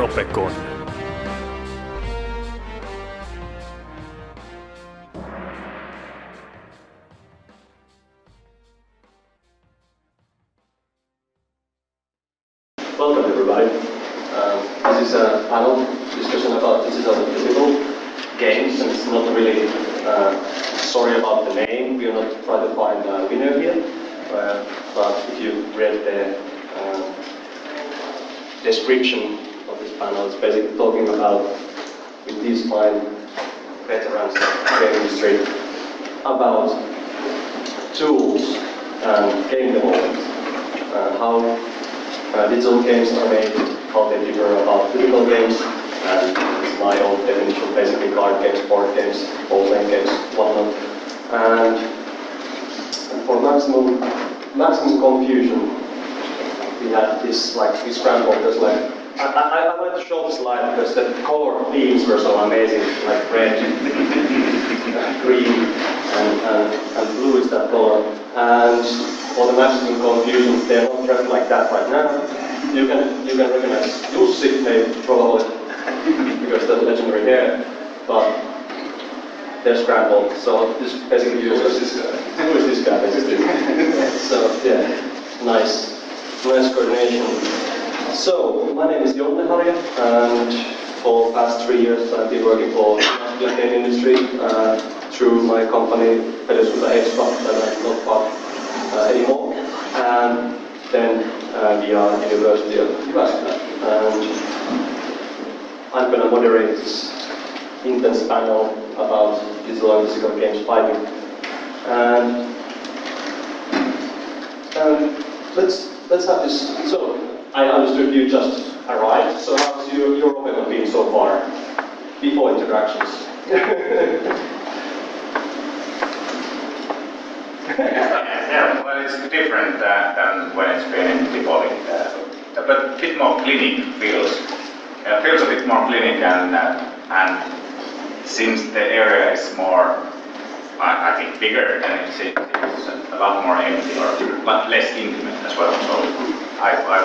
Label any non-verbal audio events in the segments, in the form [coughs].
Ropecon. This like we scrambled this like I, I, I wanted to show this slide because the color themes were so amazing, like red, [laughs] green, and, and, and blue is that color. And for the maximum confusion, they're not dressed like that right now. You can you can recognize Jussi, maybe probably [laughs] because the legendary hair, but they're scrambled. So this basically who is this guy? Who is this guy basically? [laughs] so yeah, nice, nice coordination. So my name is Jonne Harja, and for the past three years I've been working for the game industry uh, through my company Pedosuta Extra that I'm not part uh, anymore, and then uh, via University of Jyväskylä. And I'm going to moderate this intense panel about digital and physical games fighting. And, and let's let's have this. So I understood you just arrived. So how's your your Ropecon been so far? Before interactions. Yeah, well, it's different uh, than when it's been in. Uh, but a bit more clinic feels. Uh, feels a bit more clinic and, uh, and since the area is more, I, I think, bigger than it seems, it's a lot more empty or less intimate as well. So I, I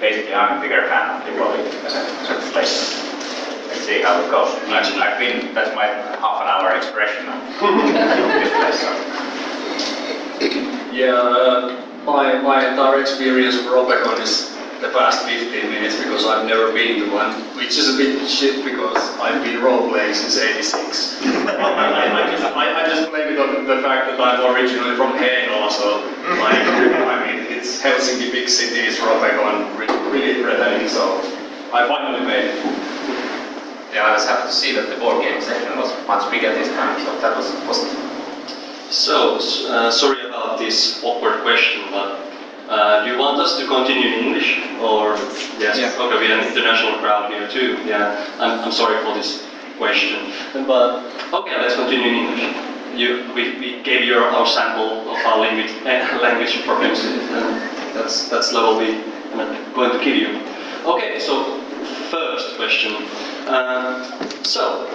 basically I'm a bigger fan of Dipoli as a, as a place. Let's see how it goes. I've, been, that's my half an hour expression of this place. So. Yeah, uh, my, my entire experience for Ropecon is the past 15 minutes because I've never been to one, which is a bit shit because I've been role playing since 86. I, I, just, I, I just blame it on the fact that I'm originally from Heinola, so like, I mean, it's Helsinki big city is for Ropecon really, really threatening, so I finally made it. Yeah, I was happy to see that the board game section was much bigger this time, so that was positive. So, uh, sorry about this awkward question, but uh, do you want us to continue in English? Or, yes, Yeah. okay, we have an international crowd here too, yeah. I'm, I'm sorry for this question. But, okay, let's continue in English. You, we, we gave you our sample of our language, [laughs] language problems, and that's, that's level we are going to give you. Okay, so, first question. Uh, so,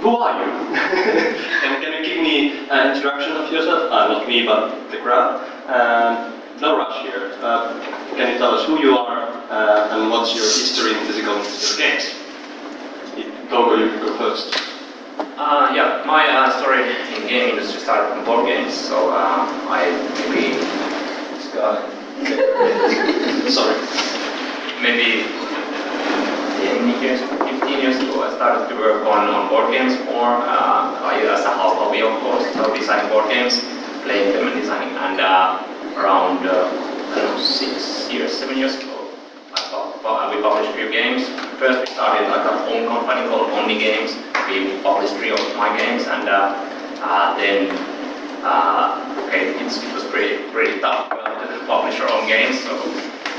who are you? [laughs] can, can you give me an introduction of yourself? Uh, not me, but the crowd. Um, no rush here. Uh, can you tell us who you are uh, and what's your history in physical and digital games? Gogo, you can go first. Uh, yeah, my uh, story in game industry started from board games, so uh, I maybe [laughs] Sorry. maybe 10 years, 15 years ago, I started to work on, on board games more. Uh, I as a hobby, of course, so designing board games, playing them and designing. And uh, around uh, six years, seven years ago, I we published a few games. First, we started like a home company called Omni Games. We published three of my games, and uh, uh, then okay, it's, it was pretty pretty tough to publish your own games. So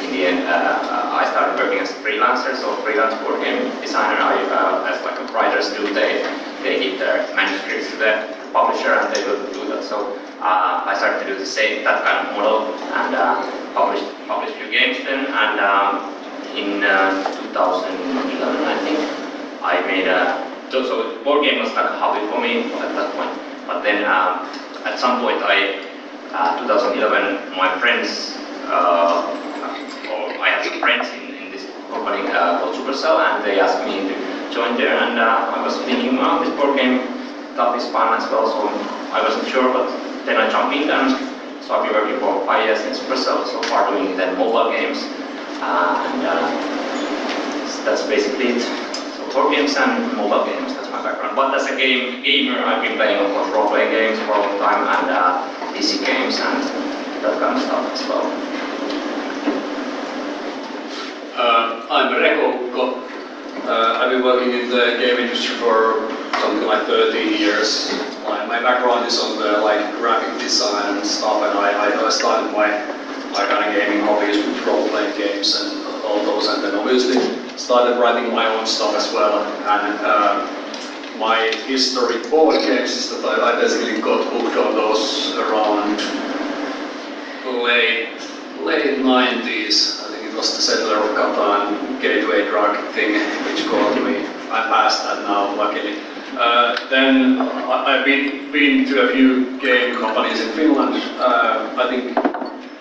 in the end, uh, I started working as a freelancer, so freelance board game designer. I, uh, as like a writers do, they they give their manuscripts to the publisher and they will do that. So uh, I started to do the same that kind of model and uh, published published few games then. And um, in uh, 2011, I think, I made a so, board game was like a hobby for me at that point. But then um, at some point, I uh, 2011, my friends, uh, or I had some friends in, in this company uh, called Super Supercell, and they asked me to join there, and uh, I was thinking, well, this board game stuff is fun as well, so I wasn't sure, but then I jumped in and started working for five years in Supercell, so far doing then mobile games, uh, and uh, that's basically it. So board games and mobile games, that's my background. But as a game gamer, I've been playing, of course, role-playing games for a long time, and uh, PC games and that kind of stuff as well. Uh, I'm Reko Ukko. Uh, I've been working in the game industry for something like 13 years. My, my background is on the like graphic design and stuff, and I, I started my my kind of gaming hobbies with role-playing games and all those, and then obviously started writing my own stuff as well. And uh, my history board games is that I, I basically got hooked on those around late late 90s. Was the Settler of Catan Gateway Drug thing which called me. I passed that now, luckily. Uh, then I, I've been, been to a few game companies in Finland. Uh, I think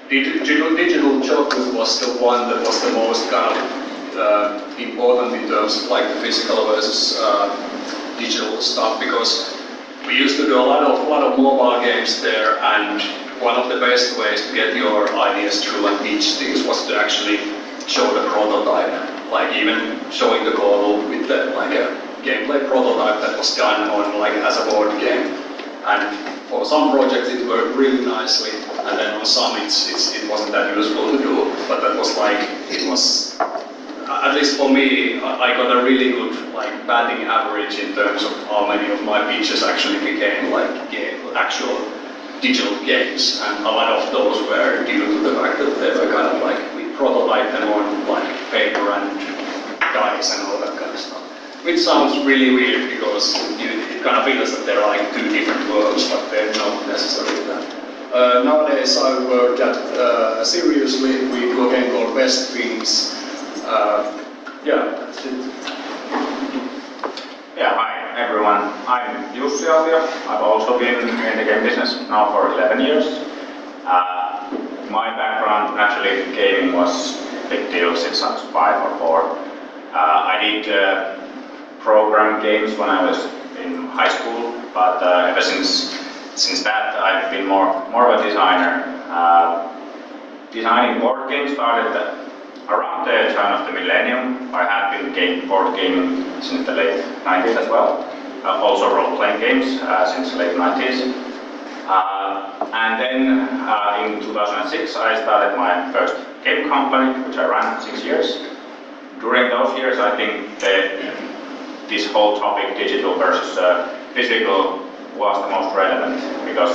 digital, digital chocolate was the one that was the most kind of uh, important in terms of like the physical versus uh, digital stuff because we used to do a lot of lot of mobile games there and one of the best ways to get your ideas through and pitch things was to actually show the prototype like even showing the code with the like a gameplay prototype that was done on like as a board game. And for some projects it worked really nicely and then on some it's, it's, it wasn't that useful to do but that was like it was at least for me I got a really good like batting average in terms of how many of my pitches actually became like game, actual digital games and a lot of those were due to the fact that they were kind of like we prototyped them on like paper and dice and all that kind of stuff which sounds really weird because you, it kind of feels that they're like two different worlds, but they're not necessarily that. Uh, nowadays I work at uh, seriously with a game called Best Fiends. Uh, yeah, that's it. Yeah, hi everyone. I'm Jussi. I've also been in the game business now for 11 years. Uh, my background, actually, gaming was a big deal since I was five or four. Uh, I did uh, program games when I was in high school, but uh, ever since since that I've been more more of a designer. Uh, designing board games started around the turn of the millennium. I had been game board gaming since the late 90s as well. Uh, also role-playing games uh, since the late 90s. Uh, and then uh, in 2006 I started my first game company, which I ran six years. During those years, I think the this whole topic, digital versus uh, physical, was the most relevant because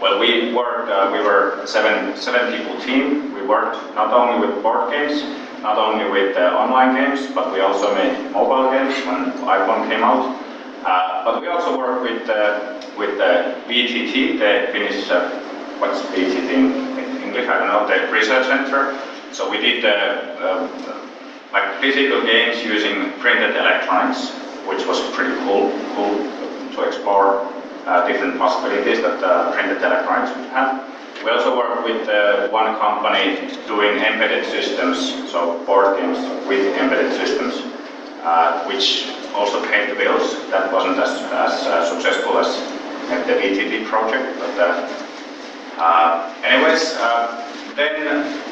well, we worked, uh, we were seven seven people team. We worked not only with board games, not only with uh, online games, but we also made mobile games when iPhone came out. Uh, but we also worked with uh, with the VTT, the Finnish uh, what's VTT in English? I don't know. The research center. So we did um, like physical games using printed electronics which was pretty cool, cool to explore uh, different possibilities that uh, printed electronics would have. We also work with uh, one company doing embedded systems, so board games with embedded systems, uh, which also paid the bills. That wasn't as, as uh, successful as the VTT project, but uh, anyways, then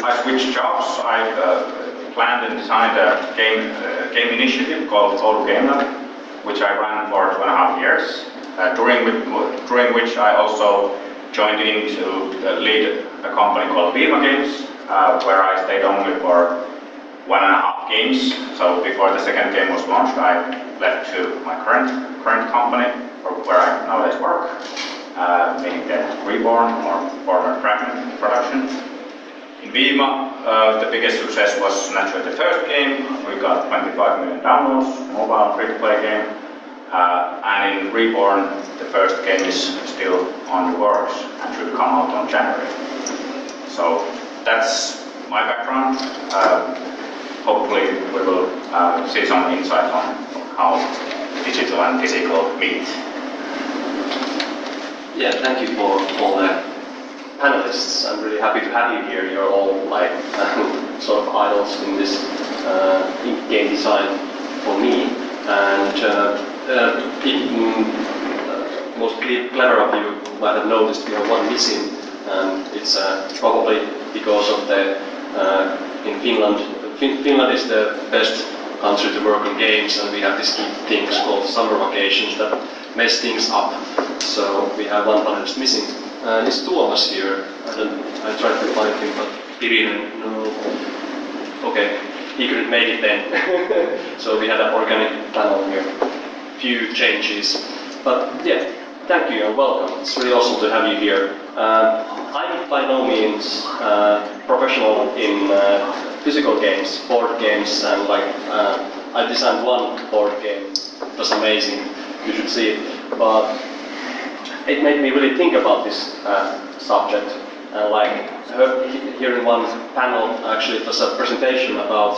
I switched jobs. I planned and designed a game, game initiative called Oulu Game Lab, which I ran for two and a half years, uh, during, during which I also joined in to lead a company called Viima Games, uh, where I stayed only for one and a half games. So before the second game was launched, I left to my current current company, where I nowadays work, uh, meaning the Reborn or former Fragment production. In Viima, uh, the biggest success was naturally the first game. We got 25 million downloads, mobile free-to-play game. Uh, and in Reborn, the first game is still on the works and should come out on January. So that's my background. Uh, hopefully we will uh, see some insight on how digital and physical meet. Yeah, thank you for all the panelists. I'm really happy to have you here. You're all like [laughs] sort of idols in this uh, game design for me. And uh, uh, it, mm, uh, most clever of you might have noticed we have one missing, and it's uh, probably because of the uh, in Finland. Fin- Finland is the best country to work on games, and we have these things called summer vacations that mess things up. So we have one panelist missing. Two of us here. I don't. I tried to find him, but didn't. No. Okay, he couldn't make it then. [laughs] so we had an organic panel here. Few changes, but yeah. Thank you and welcome. It's really awesome to have you here. Um, I'm by no means uh, professional in uh, physical games, board games, and like uh, I designed one board game. It was amazing. You should see it. But it made me really think about this uh, subject. And like I heard he- here in one panel, actually, it was a presentation about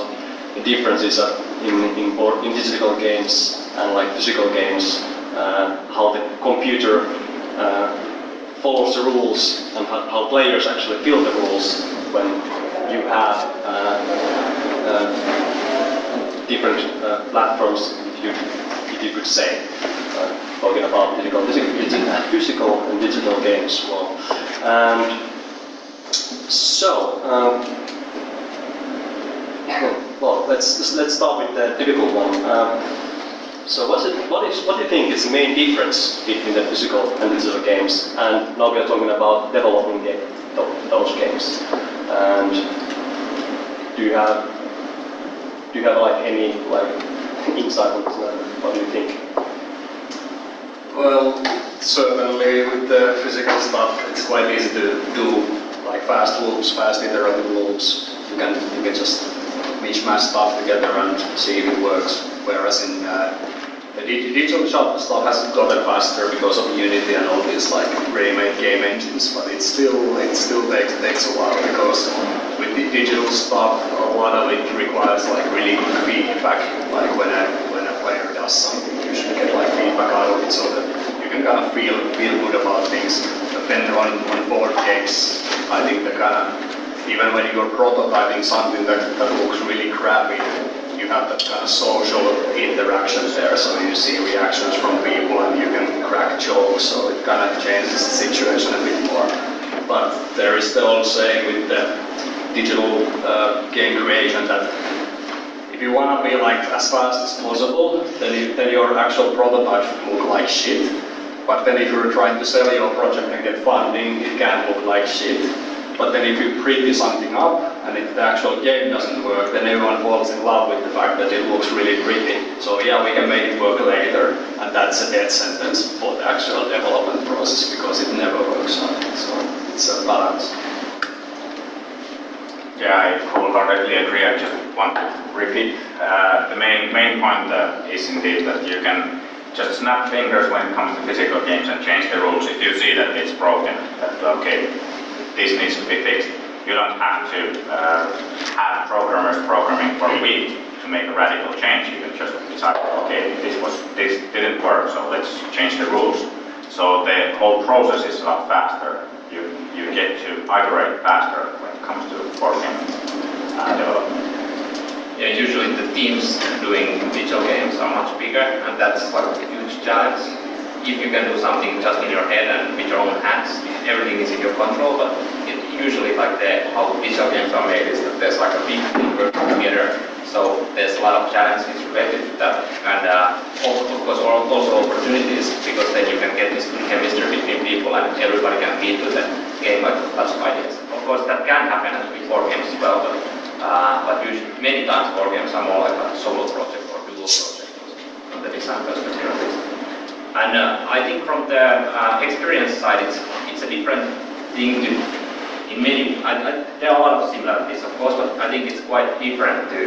the differences of in in, board, in digital games and like physical games, uh, how the computer uh, follows the rules and how, how players actually feel the rules when you have uh, uh, different uh, platforms, if you, if you could say, uh, talking about physical, physical, physical and digital games well. And so, um, [laughs] well, let's let's start with the difficult one. Um, so, what's it, what is what do you think is the main difference between the physical and digital games? And now we are talking about developing those games. And do you have do you have like any like [laughs] insight on this? What do you think? Well, certainly with the physical stuff, it's quite easy to do like fast loops, fast iterative loops. You can you can just mishmash stuff together and see if it works. Whereas in uh, the digital shop stuff has gotten faster because of Unity and all these like ready-made game engines, but it still it still takes takes a while because with the digital stuff, a lot of it requires like really good feedback. Like when a when a player does something, you should get like feedback out of it so that you can kind of feel feel good about things. But then on, on board games, I think the kind of even when you're prototyping something that, that looks really crappy, you have that kind of social interaction there, so you see reactions from people and you can crack jokes, so it kind of changes the situation a bit more. But there is the old saying with the digital uh, game creation that if you want to be like as fast as possible, then, you, then your actual prototype should look like shit. But then if you're trying to sell your project and get funding, it can look like shit. But then if you pretty something up, and if the actual game doesn't work, then everyone falls in love with the fact that it looks really pretty. So yeah, we can make it work later, and that's a death sentence for the actual development process because it never works out. So it's a balance. Yeah, I wholeheartedly agree. I just want to repeat. Uh, the main main point uh, is indeed that you can just snap fingers when it comes to physical games and change the rules. If you see that it's broken, that okay, this needs to be fixed. You don't have to uh, have programmers programming for a week to make a radical change. You can just decide, okay, this was this didn't work, so let's change the rules. So the whole process is a lot faster. You you get to iterate faster when it comes to game uh, development. Yeah, usually the teams doing digital games are much bigger, and that's like a huge challenge. If you can do something just in your head and with your own hands, everything is in your control. But it, usually, like the how digital games are made is that there's like a big team working together. So there's a lot of challenges related to that, and uh, of course also opportunities because then you can get this good chemistry between people and everybody can feed to the game like lots of ideas. Of course, that can happen with board games as well, but uh, but usually, many times games are more like a solo project or duo project from the design perspective. And uh, I think from the uh, experience side, it's it's a different thing to. In many, I, I, there are a lot of similarities, of course, but I think it's quite different to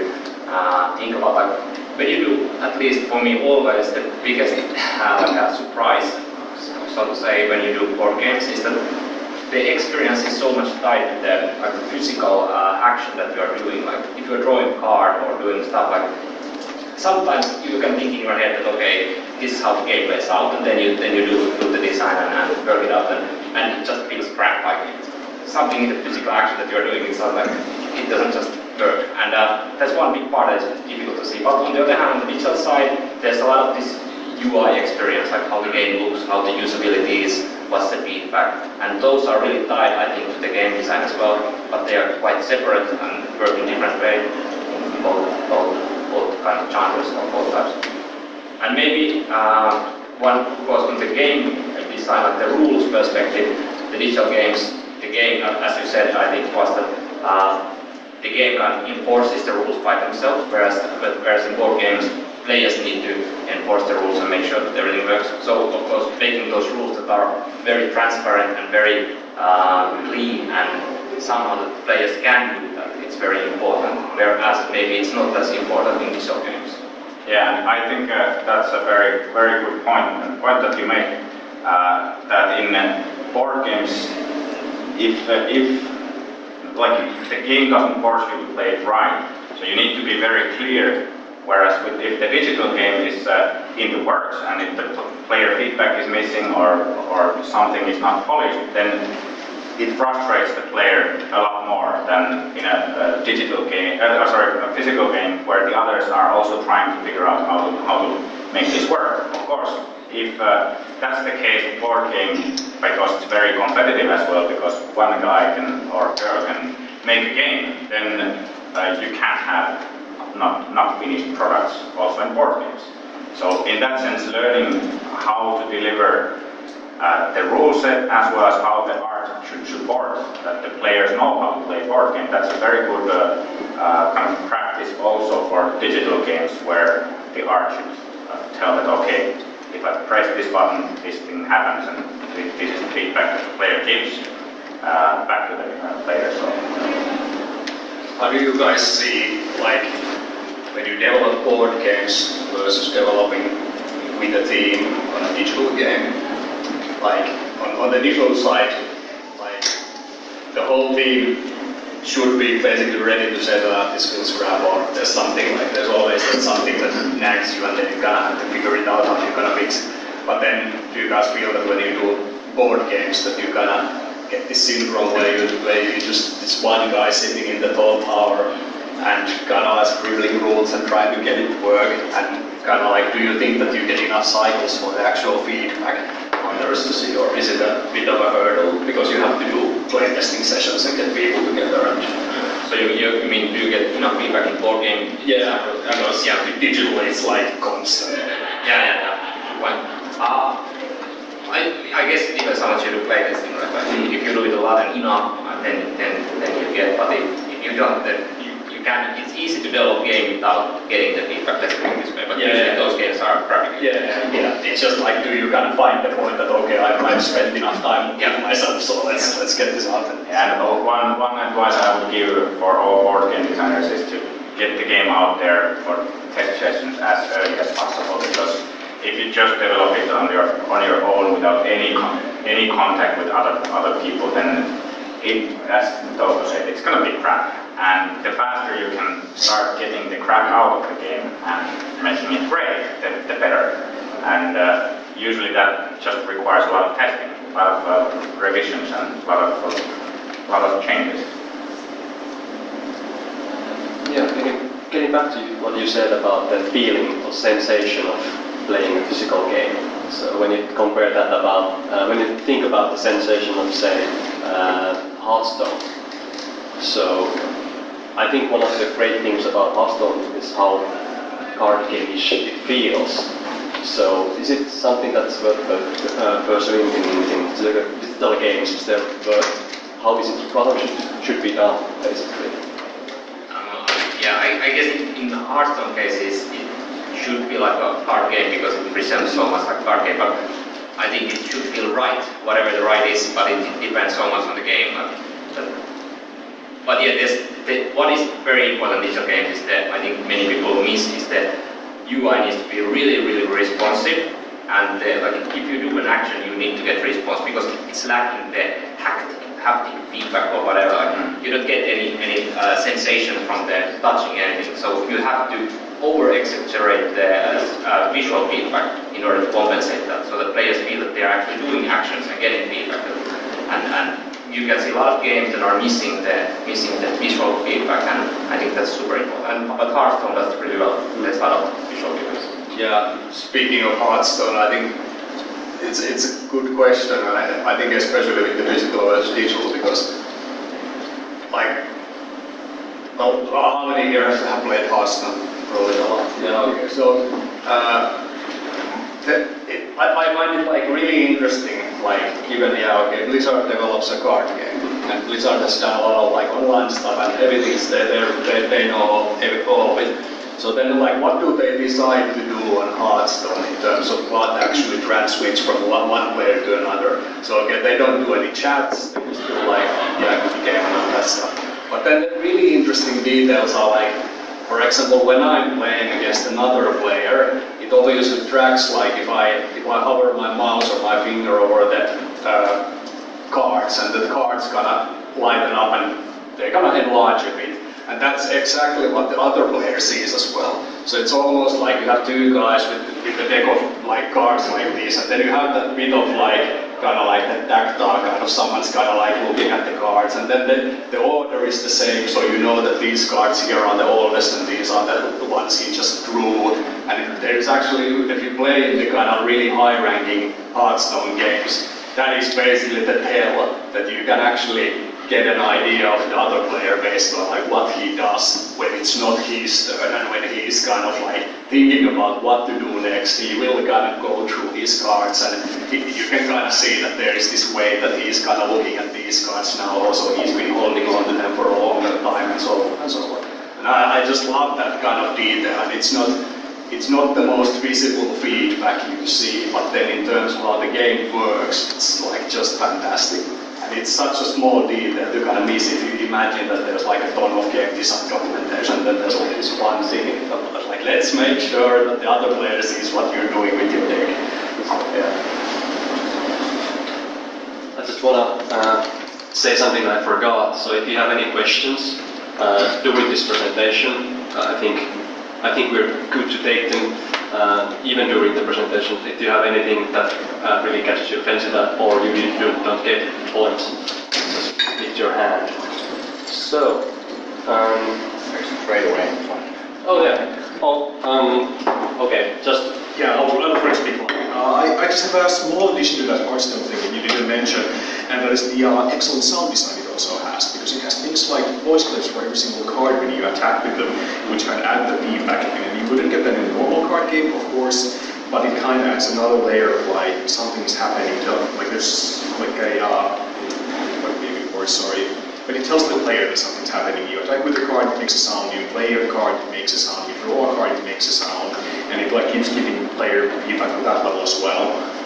uh, think about like when you do. At least for me, always the biggest [laughs] uh, like surprise, so to say, when you do board games is that the experience is so much tied to the like, physical uh, action that you are doing. Like if you're drawing a card or doing stuff like sometimes you can think in your head that okay, this is how the game plays out, and then you then you do, do the design and, and work it out, and, and it just feels crap. Like something in the physical action that you're doing, it's not like it doesn't just work. And uh, that's one big part that is difficult to see. But on the other hand, on the digital side, there's a lot of this UI experience, like how the game looks, how the usability is, what's the feedback. And those are really tied, I think, to the game design as well, but they are quite separate and work in different ways both, both, both kind of genres or both types. And maybe uh, one was from the game design, like the rules perspective, the digital games, the game, uh, as you said, I think was the, uh, the game kind of enforces the rules by themselves, whereas, whereas in board games, players need to enforce the rules and make sure that everything works. So, of course, making those rules that are very transparent and very uh, clean and somehow the players can do that, it's very important. Whereas maybe it's not as important in digital games. Yeah, I think uh, that's a very, very good point. point, that you make, uh, that in uh, board games, if, uh, if like the game doesn't force you to play it right, so you need to be very clear Whereas with, if the digital game is uh, in the works and if the player feedback is missing or, or something is not polished, then it frustrates the player a lot more than in a, a digital game, uh, sorry, a physical game where the others are also trying to figure out how to, how to make this work. Of course, if uh, that's the case board game, because it's very competitive as well, because one guy can or girl can make a game, then uh, you can't have not, not finished products also games. So in that sense, learning how to deliver uh, the rule set as well as how the art should support that the players know how to play board game. That's a very good uh, uh, kind of practice also for digital games where the art should uh, tell that okay, if I press this button, this thing happens, and this is the feedback that the player gives uh, back to the uh, player. So. How do you guys see like when you develop board games versus developing with a team on a digital game, like on, on the digital side, like the whole team should be basically ready to settle out this skill scrap or there's something like there's always something that nags you and then you kind of have to figure it out how you're gonna fix. But then do you guys feel that when you do board games that you're gonna get this syndrome where you where you just this one guy sitting in the top tower and kind of scribbling rules and trying to get it to work and kind of like do you think that you get enough cycles for the actual feedback on the to or is it a bit of a hurdle because you have to do play testing sessions and get people together and so you, you, you mean do you get enough feedback in board game? Yeah, because yeah, digitally it's like constant. Yeah, yeah, yeah. Well, uh, I, I guess it depends how much you do play testing, right? But if you do it a lot and enough, then then then you get. But if, if you don't, then you can, it's easy to develop game without getting the feedback, let's put it this way, but yeah, usually yeah. those games are practical. Yeah, yeah, it's just like, do you kind of find the point that, okay, I've, I've spent enough time yeah. myself, so let's, let's get this out. And, yeah, and one, one advice I would give for all board game designers is to get the game out there for test sessions as early as possible, because if you just develop it on your on your own without any any contact with other other people, then as Toto said, it's going to be crap. And the faster you can start getting the crap out of the game and making it great, the, the better. And uh, usually that just requires a lot of testing, a lot of uh, revisions, and a lot of, uh, lot of changes. Yeah, getting back to what you said about the feeling or sensation of playing a physical game. So when you compare that about, uh, when you think about the sensation of, say, uh, Hearthstone, so I think one of the great things about Hearthstone is how card game-ish it feels. So is it something that's worth uh, pursuing in, in digital games? Is there worth, how is it, what should, should be done, basically? Uh, yeah, I, I guess in, in the Hearthstone cases, it should be like a card game because it presents so much like a card game, but I think it should feel right, whatever the right is, but it, it depends so much on the game. But, but yeah, the, what is very important in digital games is that I think many people miss is that UI needs to be really, really responsive. And uh, like if you do an action, you need to get response because it's lacking the haptic, haptic feedback or whatever. Like, mm. You don't get any any uh, sensation from the touching anything. So you have to over exaggerate the uh, visual feedback in order to compensate that, so that players feel that they are actually doing actions and getting feedback. And, and you can see a lot of games that are missing the missing the visual feedback, and I think that's super important. But Hearthstone does it really well. There's a lot of visual feedback. Yeah, speaking of Hearthstone, I think it's, it's a good question, and I, I think especially with the physical versus digital, because like, how many here have played Hearthstone? Probably a. Yeah, okay. So, uh, the, it, I, I find it like really interesting, like given yeah, okay, Blizzard develops a card game, and Blizzard has done a lot of like online stuff, and everything's there, they, they know every, all of it. So then, like, what do they decide to do on Hearthstone in terms of what actually transmits from one, one player to another? So, okay, they don't do any chats, they just do like, yeah, game and that stuff. But then the really interesting details are like, for example, when I'm playing against another player, it obviously tracks like if I if I hover my mouse or my finger over the uh, cards, and the cards gonna lighten up and they're gonna enlarge a bit. And that's exactly what the other player sees as well. So it's almost like you have two guys with, with deck of like cards like this, and then you have that bit of like kind of like that tactile kind of someone's kind of like looking at the cards, and then the, the order is the same, so you know that these cards here are the oldest and these are the ones he just drew. And there's actually, if you play in the kind of really high-ranking Hearthstone games, that is basically the tell that you can actually get an idea of the other player based on like what he does when it's not his turn and when he's kind of like thinking about what to do next. He will kind of go through his cards and he, you can kind of see that there is this way that he's kind of looking at these cards now. Also, he's been holding on to them for a longer time and so on and so on. And I, I just love that kind of detail and it's not it's not the most visible feedback you see, but then in terms of how the game works, it's like just fantastic. It's such a small detail to kind of miss if you imagine that there's like a ton of game design documentation, then there's only this one thing. But like, let's make sure that the other player sees what you're doing with your deck. Yeah. I just want to uh, say something I forgot. So if you have any questions uh, during this presentation, uh, I think I think we're good to take them uh, even during the presentation. If you have anything that uh, really catches your fancy that, or you, you don't get points, just lift your hand. So, um, Straight away. oh yeah. Oh, um, okay. Just Yeah, I'll, I'll first speak one. Uh, I, I just have a small addition to that Hearthstone thing that you didn't mention, and that is the uh, excellent sound design it also has, because it has things like voice clips for every single card when you attack with them, which can add the feedback. And you wouldn't get that in a normal card game, of course, but it kind of adds another layer of like something is happening. To, like there's like a uh, maybe word, sorry. But it tells the player that something's happening. You attack with a card, it makes a sound. You play a card, it makes a sound. You draw a card, it makes a sound. And it like keeps giving the player feedback on that level as well.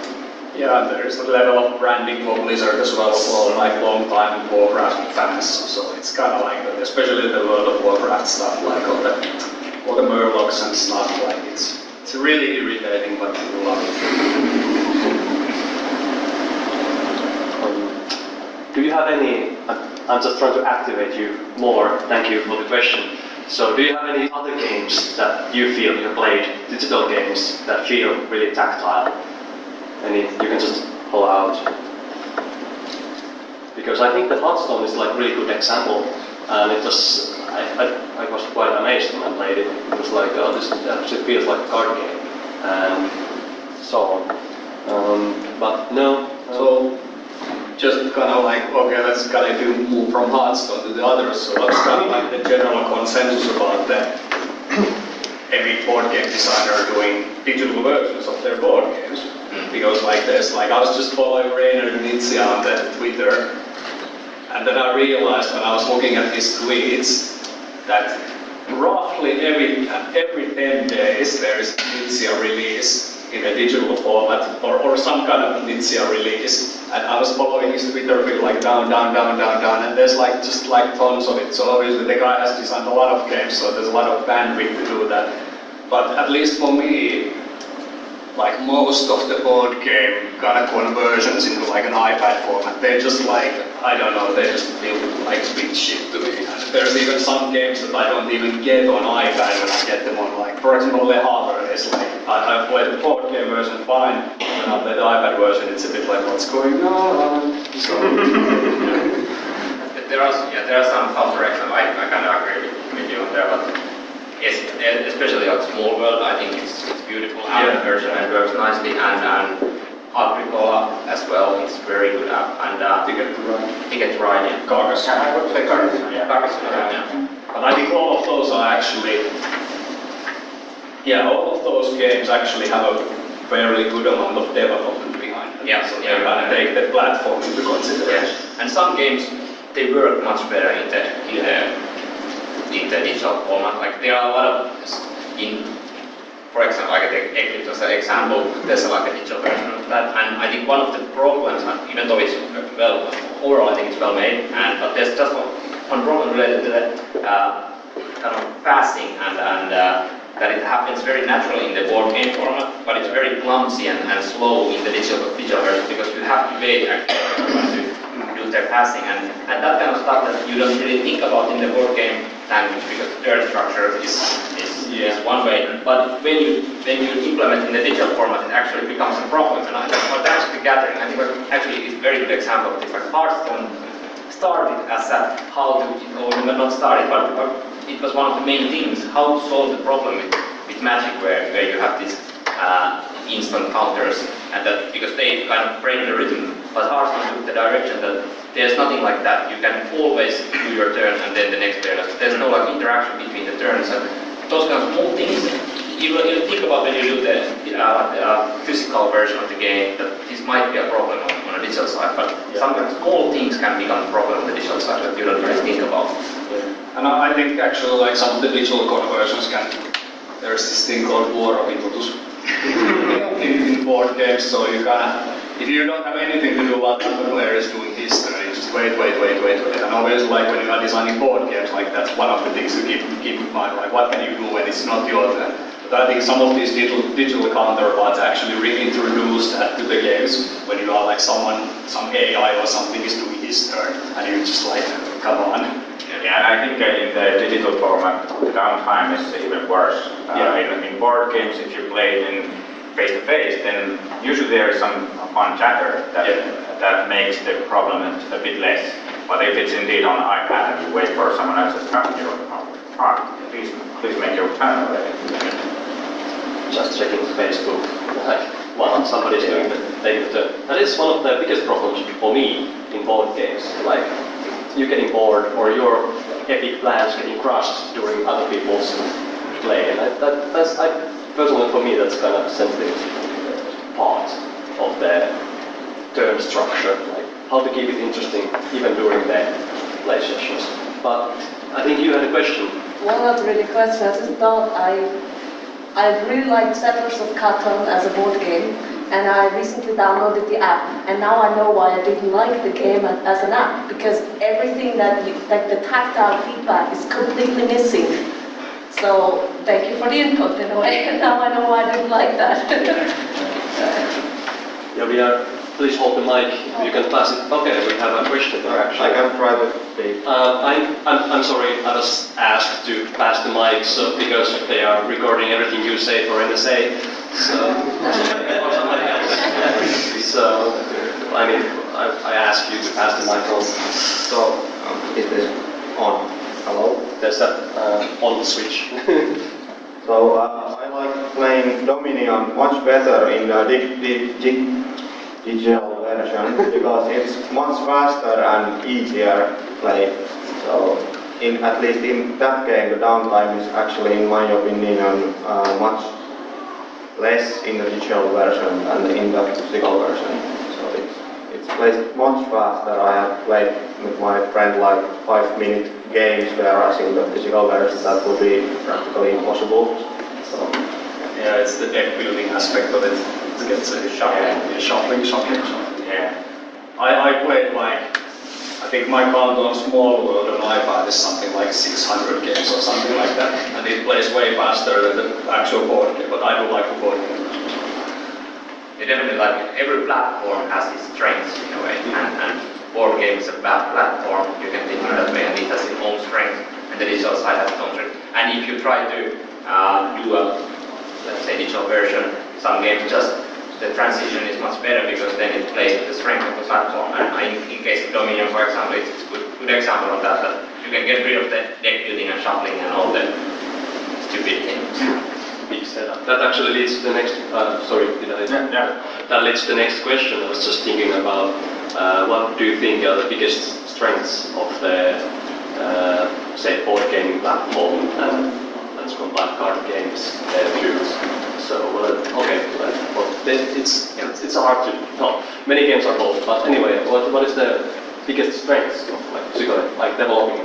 Yeah, there's a level of branding for Blizzard as well for like long time Warcraft fans. So it's kind of like that, especially the World of Warcraft stuff, like all the all the Murlocs and stuff. Like it's it's really irritating, but people love it. Um, do you have any? I- I'm just trying to activate you more. Thank you for the question. So, do you have any other games that you feel you played, digital games that feel really tactile? Any you can just pull out. Because I think the Hearthstone is like really good example, and it was I, I, I was quite amazed when I played it. It was like oh, this actually feels like a card game, and so on. Um, but no, So just kind of like okay, let's kind of do move from Hearthstone to the others. So what's kind of like the general consensus about that? [clears throat] Every board game designer doing digital versions of their board games. Because like this, like I was just following Rainer Knizia on the Twitter, and then I realized when I was looking at his tweets that roughly every every 10 days there is a Knizia release in a digital format or, or some kind of Knizia release. And I was following his Twitter feed like down, down, down, down, down, and there's like just like tons of it. So obviously the guy has designed a lot of games, so there's a lot of bandwidth to do that. But at least for me, like most of the board game kind of conversions into like an iPad format, they're just like, I don't know, they just feel like big shit to me. And there's even some games that I don't even get on iPad when I get them on like for example, the hardware is like, I, I played the board game version fine, and I the iPad version, it's a bit like, what's going on? [laughs] So, There are, yeah, there are some counteractions. I, I kind of agree with, you on there, but it's, especially on Small World, I think it's, it's beautiful. Yeah. App version and works nicely, and, and Agricola as well. It's very good app, and uh, Ticket to Ride. Ticket to Ride. Yeah. Carcass. I would say Carcassonne, yeah. Carcassonne, yeah. But I think all of those are actually, yeah, all of those games actually have a fairly good amount of development behind them. Yeah, so yeah. they kind of take the platform into consideration. Yes. And some games they work much better in the in the the format. Like there are a lot of in for example, like take Eclipse as an example. There's a digital version of that, and I think one of the problems, uh, even though it's well overall, I think it's well made, and but there's just one, one problem related to the uh, kind of passing and and. Uh, that it happens very naturally in the board game format, but it's very clumsy and, and slow in the digital, digital version because you have to wait actually to do their passing and, and that kind of stuff that you don't really think about in the board game language because their structure is, is, is one way. But when you when you implement in the digital format, it actually becomes a problem. And I think Dance the Gathering, I think actually is a very good example of this. Like Hearthstone started as a how to, or not started, but but it was one of the main things, how to solve the problem with, with Magic, where, where you have this uh, instant counters, and that because they kind of break the rhythm. But Hearthstone took the direction that there's nothing like that. You can always do your turn and then the next turn. There's no like interaction between the turns, and those kind of small things. You, you think about when you do the uh, uh, physical version of the game that this might be a problem on, on a digital side, but sometimes small things can become a problem on the digital side that you don't really think about. And I think actually like some of the digital conversions can, there's this thing called War of Invotus in, board games, so you kinda, if you don't have anything to do while the player is doing his turn, you just wait, wait, wait, wait, wait. And obviously like when you are designing board games, like that's one of the things to keep, keep in mind, like what can you do when it's not your turn. But I think some of these digital, digital counterparts actually reintroduce that to the games when you are like someone, some AI or something is doing his turn, and you're just like, come on. Yeah, I think uh, in the digital format, the downtime is even worse. Uh, Yeah. in, in board games, if you play in face to face, then usually there is some fun chatter that that makes the problem a bit less. But if it's indeed on iPad and you wait for someone else's turn, you're oh, ah, please, please make your turn already. just checking Facebook, like while somebody's doing the taking the turn. That is one of the biggest problems for me in board games. Like you getting bored or your epic plans getting crushed during other people's play. And I, that, that's I, personally for me that's kind of sensitive part of the term structure. Like how to keep it interesting even during the play sessions. But I think you had a question. Well, not really a question. I just thought I I really like Settlers of Catan as a board game, and I recently downloaded the app, and now I know why I didn't like the game as an app because everything that you, like the tactile feedback is completely missing. So thank you for the input in a way, and [laughs] now I know why I didn't like that. [laughs] Yeah, we are. Please hold the mic. You can pass it. Okay, we have a question there actually. I can to speak. Uh, I'm, I'm, I'm sorry, I was asked to pass the mic so, because they are recording everything you say for NSA. So, or somebody else. So, I mean, I, I ask you to pass the microphone. So, um, is this on? Hello? There's that uh, on the switch. [laughs] So, uh, I like playing Dominion much better in the dig, dig, dig, digital version because it's much faster and easier to play. So, in, at least in that game, the downtime is actually, in my opinion, uh, much less in the digital version than in the physical version. So it's, it's played much faster. I have played with my friend like five minute games, whereas in the physical version that would be practically impossible. So Yeah, it's the deck building aspect of it. It gets a shuffling, yeah. shuffling, shuffling, shuffling. Yeah. I, I played like, I think my count on Small World on iPad is something like 600 games or something like that. And it plays way faster than the actual board game, but I do like the board game. You definitely like it. Every platform has its strengths in a way, and, and board game is a bad platform. You can think of that way, and it has its own strength, and the digital side has its own strength. And if you try to uh, do a digital version. Some games just the transition is much better because then it plays with the strength of the platform. And I, in case of Dominion, for example, it's a good, good example of that. That you can get rid of the deck building and shuffling and all the stupid things. Big setup. That actually leads to the next. Uh, sorry, did I? Yeah, yeah. That leads to the next question. I was just thinking about uh, what do you think are the biggest strengths of the, uh, say, board gaming platform and let's combine card games uh. So, well, okay, well, it's, it's hard to no. Many games are both, but anyway, what what is the biggest strengths of like Psycho, like developing?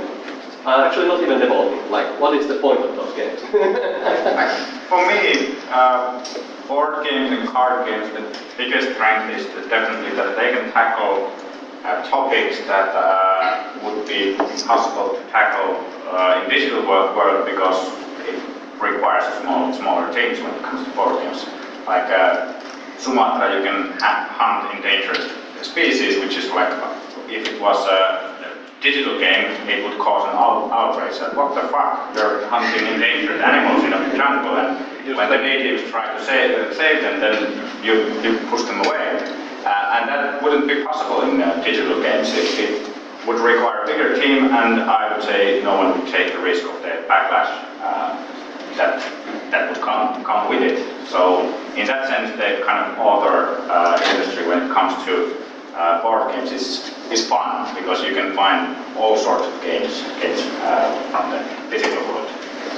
Uh, actually, not even developing. Like, what is the point of those games? [laughs] For me, uh, board games and card games, the biggest strength is definitely that they can tackle uh, topics that uh, would be impossible to tackle uh, in digital world, world because it requires small, smaller teams when it comes to board games. Like uh, Sumatra, you can hunt endangered species, which is like if it was a digital game, it would cause an out- outrage. Like, what the fuck? You're hunting endangered animals in a jungle, and when the natives try to save, uh, save them, then you, you push them away. Uh, and that wouldn't be possible in uh, digital games. It, it would require a bigger team, and I would say no one would take the risk of the backlash uh, that that would come come with it. So in that sense, the kind of other uh, industry when it comes to uh, board games is is fun because you can find all sorts of games games uh, from the digital world.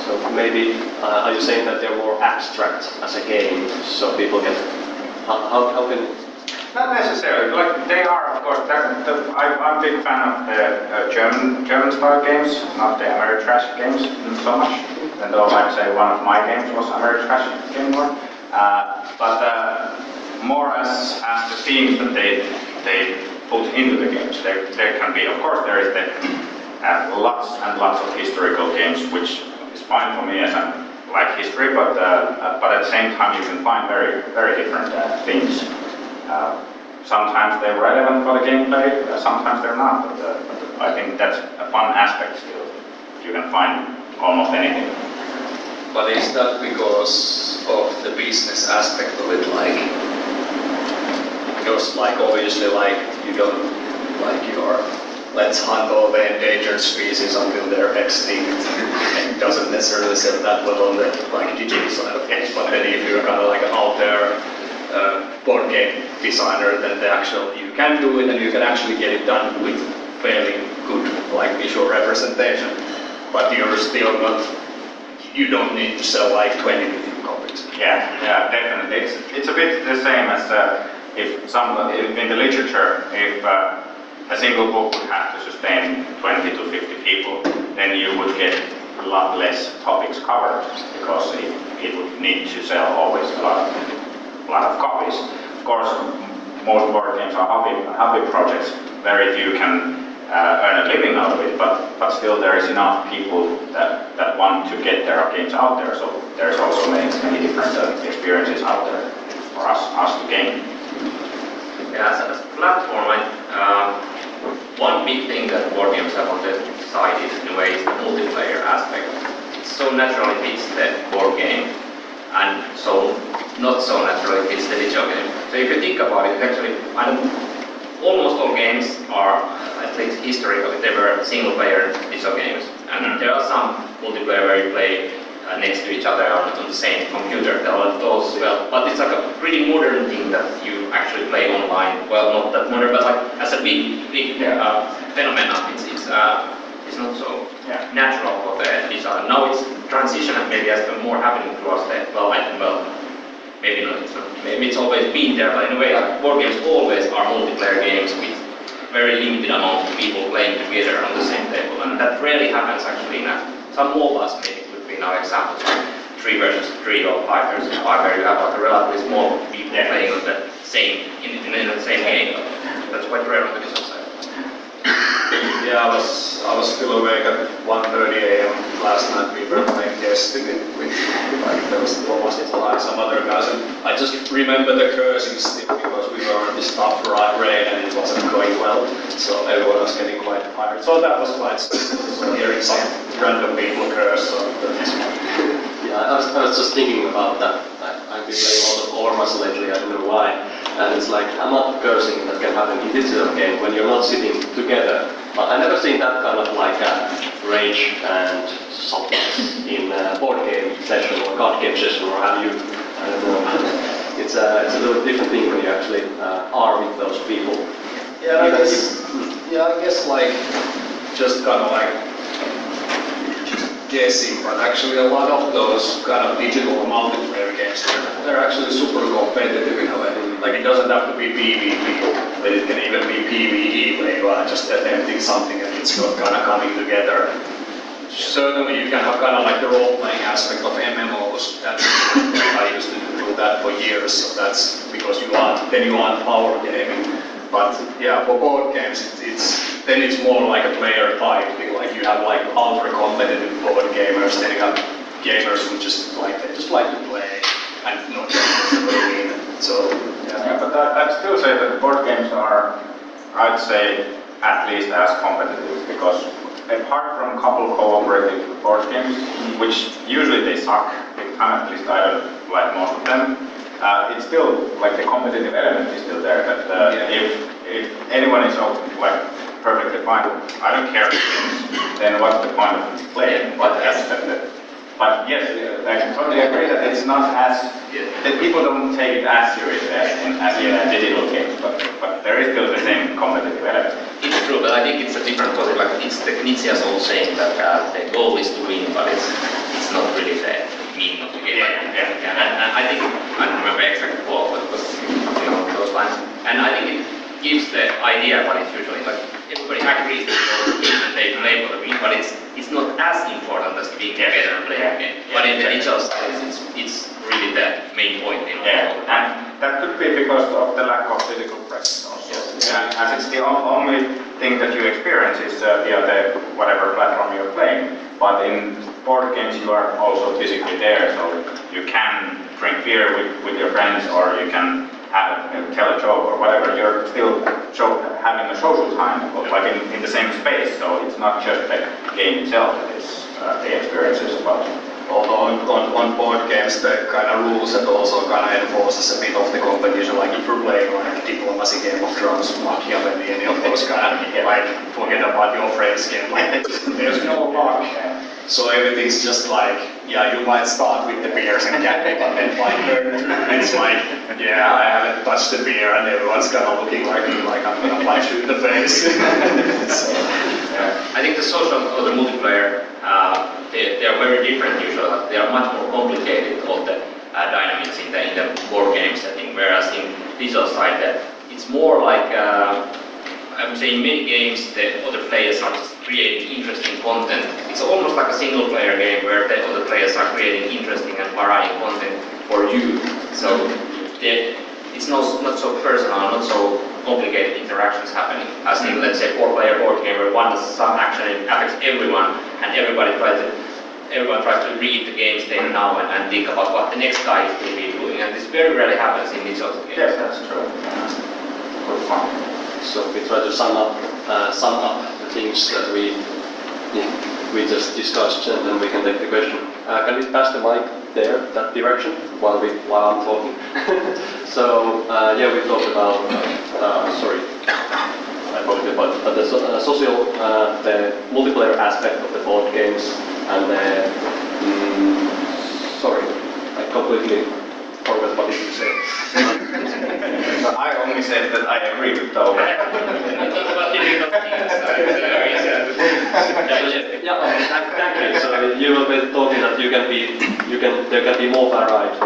So maybe uh, are you saying that they're more abstract as a game, so people can how, how, how can Not necessarily. Like they are, of course. I, I'm a big fan of the uh, German German style games, not the Ameritrash games so much. Even though I'd say one of my games was Ameritrash game more. Uh, but uh, more as as the themes that they they put into the games. There, there can be, of course, there is the uh, lots and lots of historical games, which is fine for me as I like history, but uh, uh, but at the same time you can find very very different uh, themes. Uh, sometimes they're relevant for the gameplay, uh, sometimes they're not. But, uh, but I think that's a fun aspect still. You can find almost anything. But is that because of the business aspect of it, like, because like obviously like you don't, like your, let's hunt all the endangered species until they're extinct, [laughs] it doesn't necessarily set that well on the like digital side of things, but then if you're kind of like an out there uh, board game designer, than the actual, you can do it and you can actually get it done with fairly good like visual representation, but you're still not you don't need to sell like 20 million copies. Yeah, yeah, definitely. It's, it's a bit the same as uh, if some in the literature, if uh, a single book would have to sustain 20 to 50 people, then you would get a lot less topics covered because it, it would need to sell always a lot a lot of copies. Of course, most board games are hobby, hobby projects. Very few can uh, earn a living out of it, but, but still there is enough people that, that want to get their games out there. So there's also many, many different uh, experiences out there for us, us to gain. Yeah, as a, platform, I, um, one big thing that board games have on the side is in a way is the multiplayer aspect. It so naturally fits the board game, and so not so naturally fits the digital game. So if you think about it, actually, almost all games are, at least historically, they were single-player digital games, and there are some multiplayer where you play uh, next to each other on, on the same computer. There are those well, but it's like a pretty modern thing that you actually play online. Well, not that modern, but like as a big, big uh, phenomenon, it's it's, uh, it's not so Yeah. natural for the digital. Uh, now it's transition and maybe has been more happening towards the well, I, well, maybe not. It's not maybe it's always been there, but in a way, like, board games always are multiplayer games with very limited amount of people playing together on the same table, and that rarely happens actually in a, some MOBAs maybe would be now examples like three versus three or five versus five, where you have like a relatively small people playing on the same in, in, in the same game. That's quite rare on the digital side. Yeah, I was I was still awake at 1:30 a.m. last night. We were playing Destiny with like there was it like some other guys, and I just remember the cursing still because we were on this tough ra- raid and it wasn't going well, so everyone was getting quite tired. So that was quite so hearing some random people curse. So Yeah, I was, I was just thinking about that. I, I I've been playing a lot of Ormas lately, I don't know why. And it's like, I'm not cursing that can happen in digital game when you're not sitting together. But I never seen that kind of like a rage and something in a board game session or card game session or have you, I don't know. [laughs] it's, a, it's a little different thing when you actually uh, are with those people. Yeah, I guess, yeah, I guess like, just kind of like guessing, but actually a lot of those kind of digital multiplayer games, they're, actually super competitive in a way. Like it doesn't have to be PvP, but it can even be PvE where you are just attempting something and it's kind of coming together. Certainly you can have kind of like the role-playing aspect of MMOs. That's, I used to do that for years, so that's because you aren't, then you aren't power gaming. But yeah, for board games, it's, it's then it's more like a player type you have like ultra competitive board gamers, then you have gamers who just like they just like to play and not necessarily win. So Yeah, yeah. but I- I'd still say that board games are, I'd say, at least as competitive because apart from a couple cooperative board games, which usually they suck, big time, at least I don't like most of them, uh, it's still, like the competitive element is still there. But uh, Yeah. if, if anyone is all, like perfectly fine, I don't care then what's the point of playing? But that's the, the- but yes, I totally agree that it's not as, that people don't take it as serious as in, as in a digital game, but, but there is still the same competitive element. It's true, but I think it's a different topic. Like it's the Knizia's old saying that uh, the goal is to win, but it's it's not really the meaning of the game. Yeah, yeah, And, and I think I don't remember exactly quote, but it was something along those lines. And I think it gives the idea, but it's usually like everybody agrees that goal is and they play for the win, but it's it's not as important as being together and playing a game. But in the digital side, it's it's really the main point in Yeah, of it. and that could be because of the lack of physical presence also. Yes. Yeah, As it's the only thing that you experience is uh, via the whatever platform you're playing. But in board games you are also physically there, so you can drink beer with, with your friends or you can have, you know, tell a joke or whatever. You're still having a social time, like in, in the same space. So it's not just the game itself, it's uh, the experiences about Although on, on, on board games, the kind of rules that also kind of enforces a bit of the competition, like if you're playing like Diplomacy, Game of Thrones, Machiavelli, any of those kind of, like, forget about your friends game, like, [laughs] there's no luck. So everything's just like, yeah, you might start with the beers and candy, but then like, it's like, yeah, I haven't touched the beer, and everyone's kind of looking like, like I'm gonna like shoot the face. [laughs] so, yeah. I think the social or the multiplayer, uh, they, they are very different usually. They are much more complicated, all the uh, dynamics in the, in the board game setting, whereas in digital side, that it's more like, uh, I'm saying many games, the other players are just creating interesting content. It's almost like a single player game where the other players are creating interesting and varying content for you. So it's not, not so personal, not so complicated interactions happening. As in, let's say, four-player board game where one does some action and affects everyone, and everybody tries to everyone tries to read the game state now and, and think about what the next guy is going to be doing. And this very rarely happens in digital games. Yes, that's true. Good point. So we try to sum up, uh, sum up the things that we yeah, we just discussed, and then we can take the question. Uh, can we pass the mic there, that direction, while we while I'm talking? [laughs] so uh, yeah, we talked about. Uh, sorry, I forgot about but the so, uh, social, uh, the multiplayer aspect of the board games, and the. Mm, sorry, I completely forgot what did you say. But I only said that I agree with Touko. [laughs] Yeah, exactly. So you were talking that you can be, you can, there can be more varied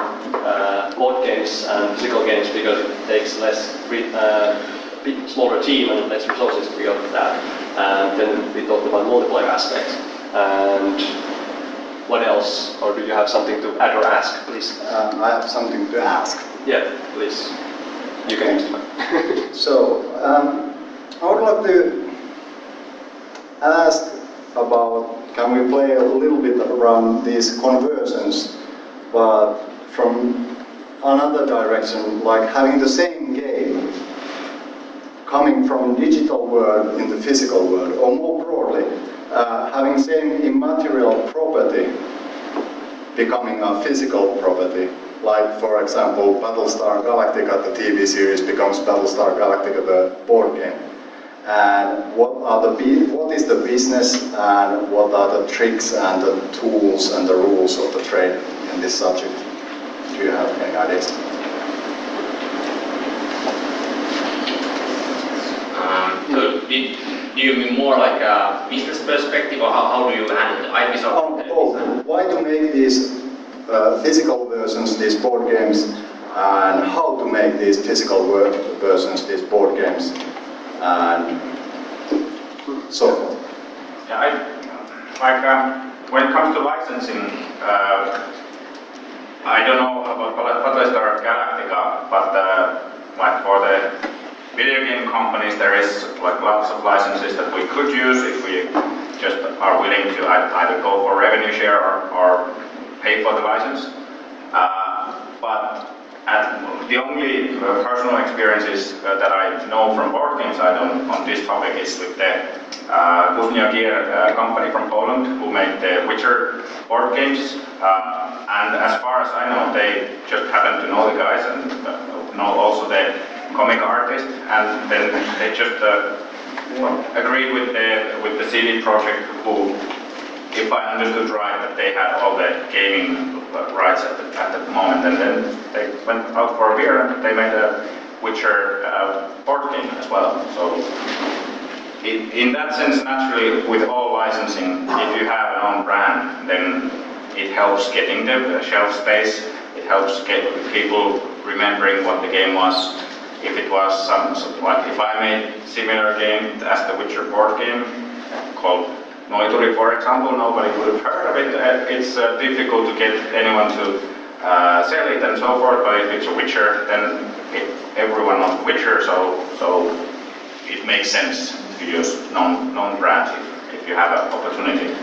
uh, board games and physical games because it takes less, re- uh, bit smaller team and less resources to be able to that. And then we talked about multiplayer aspects. And what else? Or do you have something to add or ask, please? Uh, I have something to ask. Yeah, please. You can. [laughs] So, um, I would like to ask about can we play a little bit around these conversions, but from another direction, like having the same game coming from digital world in the physical world, or more broadly, uh, having same immaterial property becoming a physical property. Like, for example, Battlestar Galactica, the TV series, becomes Battlestar Galactica, the board game. And what are the what is the business and what are the tricks and the tools and the rules of the trade in this subject? Do you have any ideas? Um, so do you mean more like a business perspective or how, how do you handle the IPs or Oh, oh, why to make these uh, physical versions, these board games, and how to make these physical ver- versions, these board games, and so forth. Yeah, I, like um, when it comes to licensing, uh, I don't know about Battlestar Galactica, but uh, like for the video game companies, there is like lots of licenses that we could use if we just are willing to either go for revenue share or, or pay for the license. Uh, but at, the only uh, personal experiences uh, that I know from board games I don't on this topic is with the uh, Gear uh, company from Poland who made the Witcher board games. Uh, and as far as I know, they just happen to know the guys and uh, know also the comic artist, and then they just uh, agreed with the with the CD Projekt who if I understood right, that they had all the gaming rights at the, at the moment, and then they went out for a beer and they made a Witcher uh, board game as well. So, in, in that sense, naturally, with all licensing, if you have an own brand, then it helps getting the shelf space. It helps get people remembering what the game was. If it was some, like if I made similar game as the Witcher board game called Noituri, for example, nobody would have heard of it. Uh, It's uh, difficult to get anyone to uh, sell it and so forth, but if it's a Witcher, then it, everyone knows Witcher, so, so it makes sense to use known brands if, if you have an opportunity.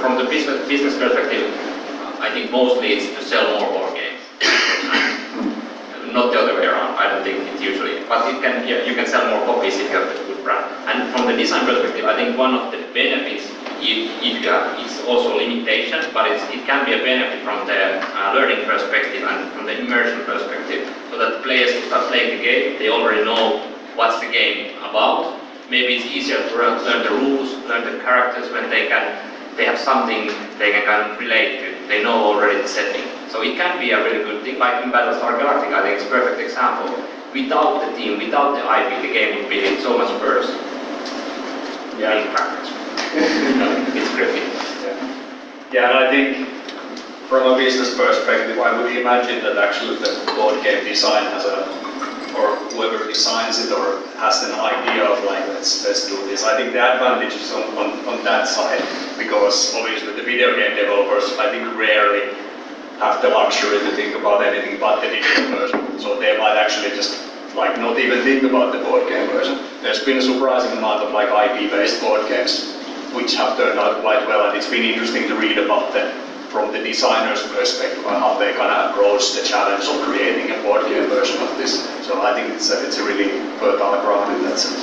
From the business, business perspective, I think mostly it's to sell more. Not the other way around, I don't think it's usually. But it can, yeah, you can sell more copies if you have a good brand. And from the design perspective, I think one of the benefits if, if you have, is also limitation, but it's, it can be a benefit from the uh, learning perspective and from the immersion perspective, so that players who start playing the game, they already know what's the game about. Maybe it's easier to learn, learn the rules, learn the characters when they can, they have something they can kind of relate to. They know already the setting. So it can be a really good thing, like in Battlestar Galactica, I think it's a perfect example. Without the team, without the IP, the game would be so much worse. Yeah. In practice. [laughs] it's great. Yeah, and I think from a business perspective, I would imagine that actually the board game design has a, or whoever designs it or has an idea of like, let's, let's do this. I think the advantage is on, on, on that side, because obviously the video game developers, I think rarely have the luxury to think about anything but the digital version. So they might actually just like not even think about the board game version. There's been a surprising amount of like IP-based board games which have turned out quite well, and it's been interesting to read about them from the designer's perspective on how they kind of approach the challenge of creating a board game version of this. So I think it's a, it's a really fertile ground in that sense.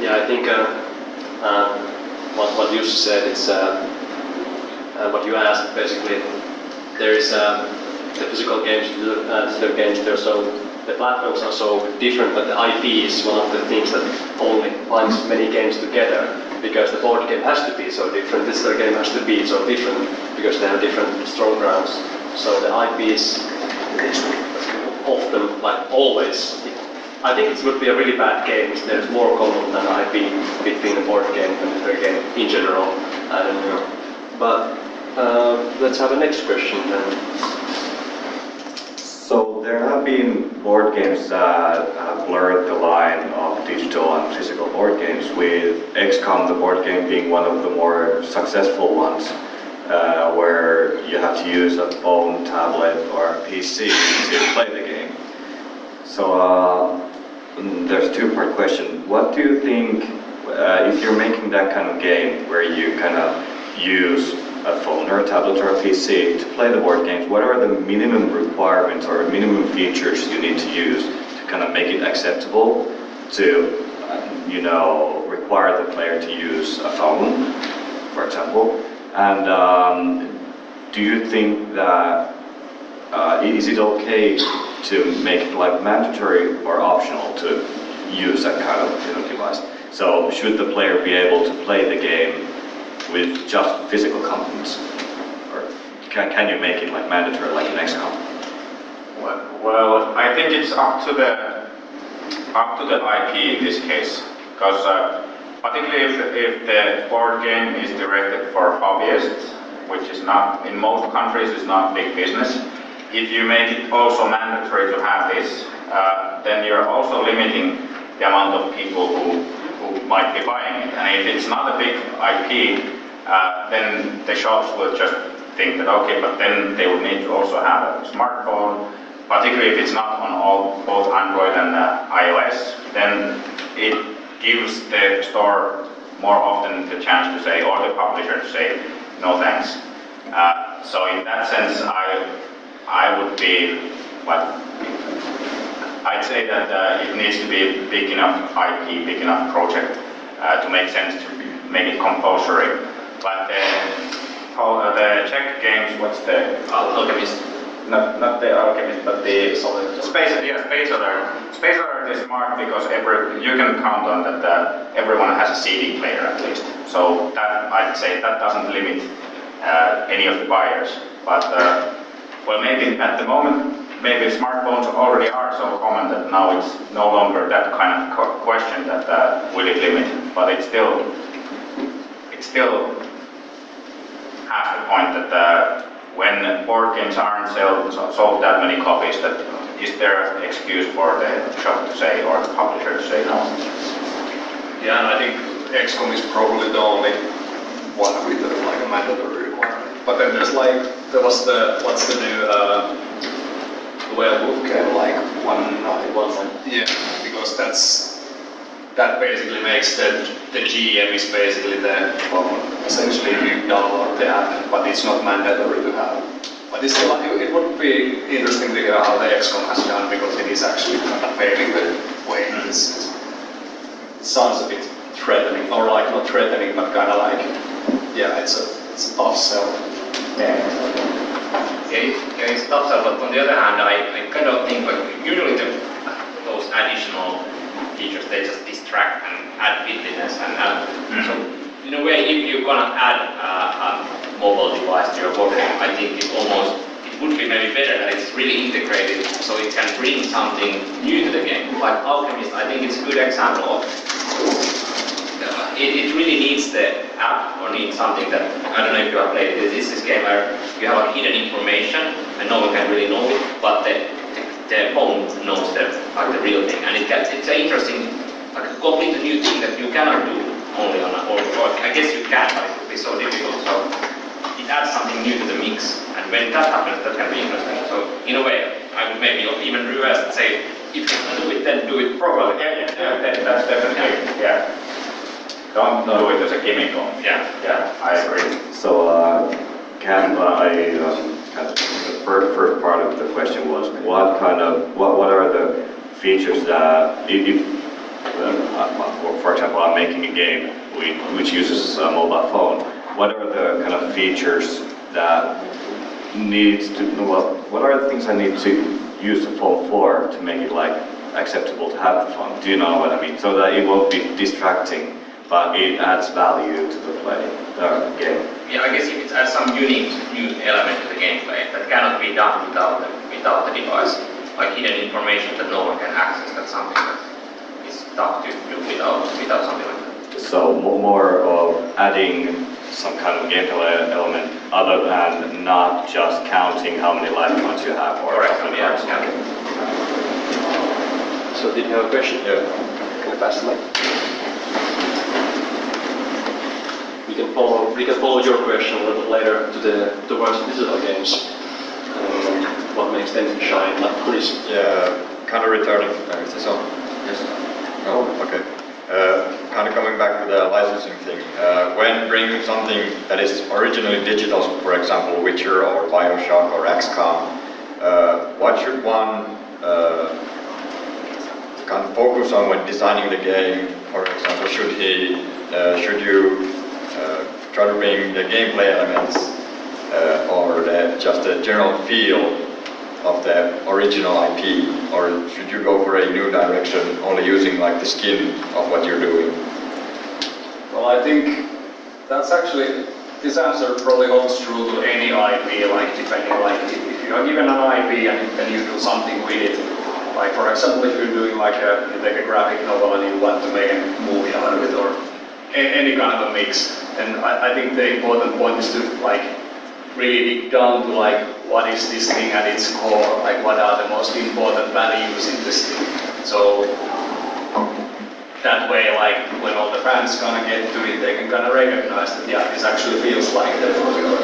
Yeah, I think uh, uh, what, what Jussi said, it's uh, uh, what you asked basically. There is um, the physical games, the uh, digital games, they're so, the platforms are so different, but the IP is one of the things that only binds many games together because the board game has to be so different, this game has to be so different because they have different strong grounds. So the IP is, is often, like always, I think it would be a really bad game there's more common than IP between a board game and a game in general. I don't know. But uh, let's have a next question then. So there have been board games that have blurred the line of digital and physical board games, with XCOM, the board game, being one of the more successful ones, uh, where you have to use a phone, tablet, or a PC to play the game. So uh, there's a two-part question. What do you think, uh, if you're making that kind of game where you kind of use a phone or a tablet or a PC to play the board games, what are the minimum requirements or minimum features you need to use to kind of make it acceptable to, uh, you know, require require the player to use a phone, for example? And um, do you think that uh, is it okay to make it like mandatory or optional to use that kind of you know, device? So should the player be able to play the game with just physical components, or can, can you make it like mandatory like in XCOM? Well, well, I think it's up to the up to the IP in this case, because uh, particularly if, if the board game is directed for hobbyists, which is not in most countries is not big business. If you make it also mandatory to have this, uh, then you're also limiting the amount of people who, who might be buying it. And if it's not a big IP, uh, then the shops will just think that okay, but then they would need to also have a smartphone, particularly if it's not on all both Android and uh, iOS. Then it gives the store more often the chance to say, or the publisher to say, no thanks. Uh, so in that sense, I I would be like I'd say that uh, it needs to be big enough IP, big enough project uh, to make sense to make it compulsory. But the, uh, the Czech games, what's the Alchemist. not not the alchemist, but the space yeah space alert. Space alert is smart because every you can count on that uh, everyone has a CD player at least. So that I'd say that doesn't limit uh, any of the buyers. But uh, well, maybe at the moment. Maybe smartphones already are so common that now it's no longer that kind of question that uh, will it limit, but it's still, it's still has the point that uh, when board games aren't sold, sold that many copies, that is there an excuse for the shop to say or the publisher to say no? Yeah, and I think XCOM is probably the only one with uh, like a mandatory. But then there's like, there was the, what's the new, uh, the werewolf game, like one night, one thing. Yeah, because that's, that basically makes the, the GM is basically the, well, essentially you download the app, but it's not mandatory to have. But it's still, it would be interesting to hear how the XCOM has done because it is actually kind of paving the way. It's, it sounds a bit threatening, or like not threatening, but kind of like, yeah, it's a, it's sell. Yeah, yeah, it's sell, but on the other hand, I, I kind of think like usually the, those additional features they just distract and add fiddliness and uh, so in a way if you're gonna add uh, a mobile device to your game, I think it almost it would be maybe better that it's really integrated so it can bring something new to the game. Like Alchemist, I think it's a good example of it, it really needs the app or needs something that I don't know if you have played this. This is game where you have like hidden information and no one can really know it, but the the phone knows the like the real thing, and it gets it's an interesting like a completely new thing that you cannot do only on a or, or I guess you can, but it would be so difficult. So it adds something new to the mix, and when that happens, that can be interesting. So in a way, I would maybe even reverse and say if you can do it, then do it properly. Yeah, yeah, yeah, that, that's definitely, yeah. Don't do it as a gimmick only. Yeah. Yeah, I agree. So, uh, Cam, uh, I, um, the first, first part of the question was, what kind of, what, what are the features that, if, if, uh, uh, for example, I'm making a game which, which uses a mobile phone, what are the kind of features that needs to, well, what are the things I need to use the phone for to make it like acceptable to have the phone? Do you know what I mean? So that it won't be distracting, but it adds value to the play, uh, game. Yeah, I guess if it adds some unique new element to the gameplay that cannot be done without the, without the device, like hidden information that no one can access, that's something that is tough to do without without something like that. So mo- more of adding some kind of gameplay element other than not just counting how many life points you have or Correct, something yeah, else. yeah. So did you have a question? Yeah. Can I pass the mic? We can follow, we can follow your question a little bit later to the, towards digital games. Um, what makes them shine, but please. Yeah, kind of returning. Is this on? Yes. Oh, okay. Uh, kind of coming back to the licensing thing. Uh, when bringing something that is originally digital, for example, Witcher or Bioshock or XCOM, uh, what should one uh, kind of focus on when designing the game for example, should he, uh, should you uh, try to bring the gameplay elements uh, or the, just the general feel of the original IP, or should you go for a new direction, only using like the skin of what you're doing? Well, I think that's actually this answer probably holds true to any IP. Like depending, like if, you are given an IP and, and you do something with it, like for example, if you're doing like a you take a graphic novel and you want to make a movie out of it, or any kind of a mix, And I, I think the important point is to like really dig down to like what is this thing at its core, like what are the most important values in this thing. So that way, like when all the fans gonna get to it, they can kind of recognize that yeah, this actually feels like the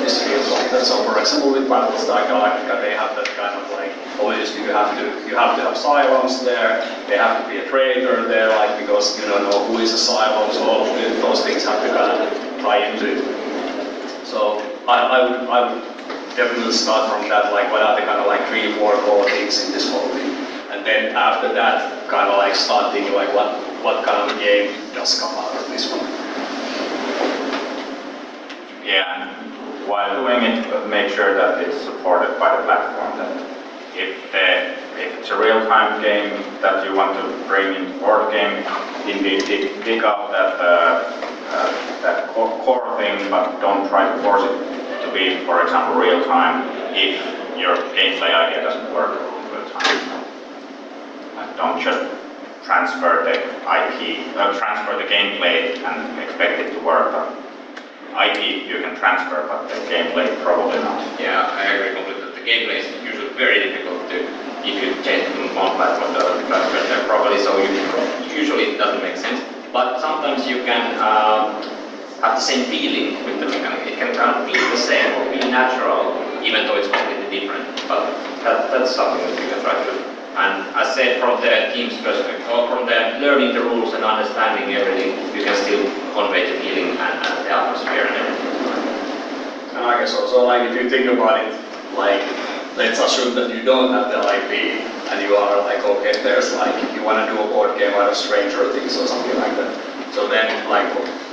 this feels like that. So for example, with Battlestar Galactica, they have that kind of like obviously you have to you have to have Cylons there. They have to be a traitor there, like because you don't know who is a Cylon, so all those things have to kind of tie into it. So I, I would I would definitely start from that, like what are the kind of like three, four core things in this whole thing. And then after that, kind of like start thinking like what, what kind of game does come out of this one. Yeah, and while doing it, make sure that it's supported by the platform. That if the if it's a real-time game that you want to bring in board game, indeed dig out that uh, uh, that core, core thing, but don't try to force it to be, for example, real-time if your gameplay idea doesn't work real-time. Don't just transfer the IP, uh, transfer the gameplay and expect it to work. But IP you can transfer, but the gameplay probably not. Yeah, I agree completely. The gameplay is usually very difficult to, if you change from one platform to another platform properly, so you, usually it doesn't make sense. But sometimes you can uh, have the same feeling with the mechanic. It can kind of feel the same or feel natural, even though it's completely different. But that, that's something that you can try to. And as said, from the team's perspective, or from the learning the rules and understanding everything, you can still convey the feeling and, and the atmosphere and everything. And I guess also like if you think about it, like let's assume that you don't have the IP and you are like okay, there's like you want to do a board game out of Stranger Things or something like that. So then like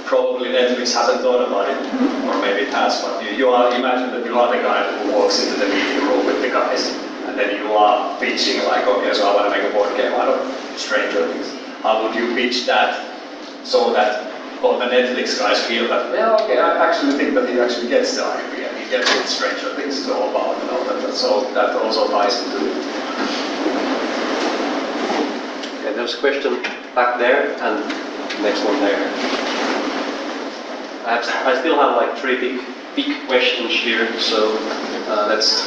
probably Netflix hasn't thought about it, or maybe it has, but you, you are imagine that you are the guy who walks into the meeting room with the guys, and then you are pitching like okay, so I want to make a board game out of Stranger Things. How would you pitch that so that all the Netflix guys feel that yeah, okay, I actually think that he actually gets the and he gets what Stranger Things is all about and all that. So that also ties into it. Okay, there's a question back there and next one there. I, have, I still have like three big, big questions here, so uh, let's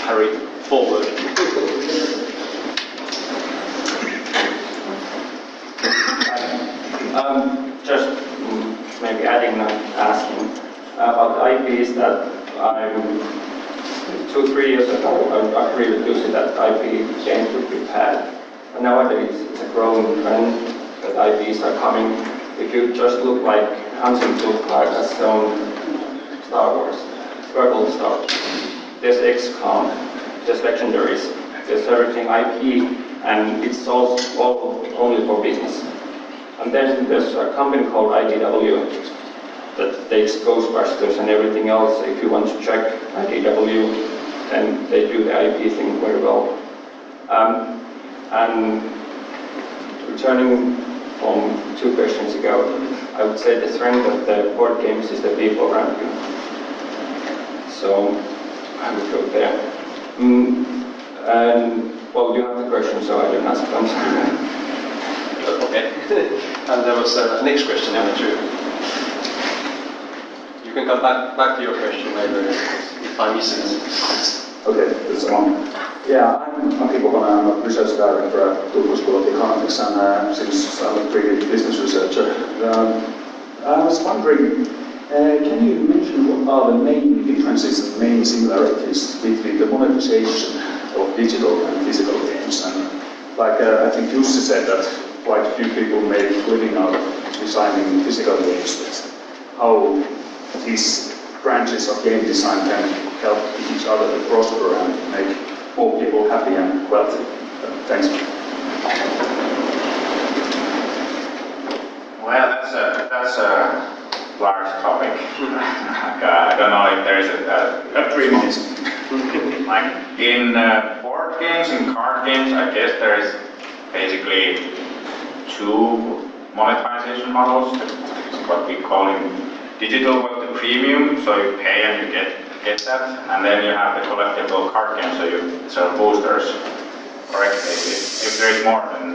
hurry forward. Um, just mm, maybe adding, not asking about IPs that I'm two, three years ago, I agree with Jussi that IP games would be bad. But nowadays, it's a growing trend that IPs are coming. If you just look like Hansen Flipkart has shown Star Wars, Rebel Star there's XCOM, there's Legendaries, there's everything IP, and it's all, all only for business. And then there's a company called IDW that takes Ghostbusters and everything else. If you want to check IDW, then they do the IP thing very well. Um, and returning from two questions ago, I would say the strength of the board games is the people around you. So I would go there. Mm, and well, you have the question, so I don't ask them. Okay. [laughs] and there was a uh, next question number two. You can come back back to your question later if I miss it. Okay, it's on. Yeah, I'm Aki Kokonen, I'm a research director at Turku School of Economics, and uh, since I'm a previous business researcher, um, I was wondering, can you mention what are the main differences and main similarities between the monetization of digital and physical games? And like uh, I think Jussi said that quite a few people make living out of designing physical games. How these branches of game design can help each other to prosper and make more people happy and wealthy. Uh, thanks. that's a that's a large topic. If there is a, a, a three minutes. [laughs] like in uh, board games and card games, I guess there is basically two monetization models. What we call in digital well the premium, so you pay and you get get that, and then you have the collectible card game, so you sell boosters. Correct? If, if there is more, then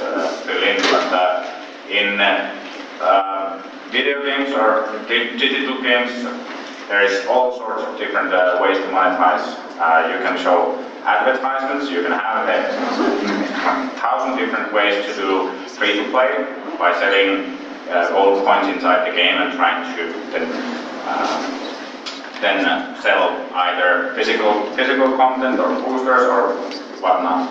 uh, fill in. But uh, in uh, uh, video games or di- digital games, there is all sorts of different uh, ways to monetize. Uh, you can show advertisements, you can have a thousand different ways to do free to play by selling uh, gold coins inside the game and trying to then, uh, then uh, sell either physical physical content or boosters or whatnot.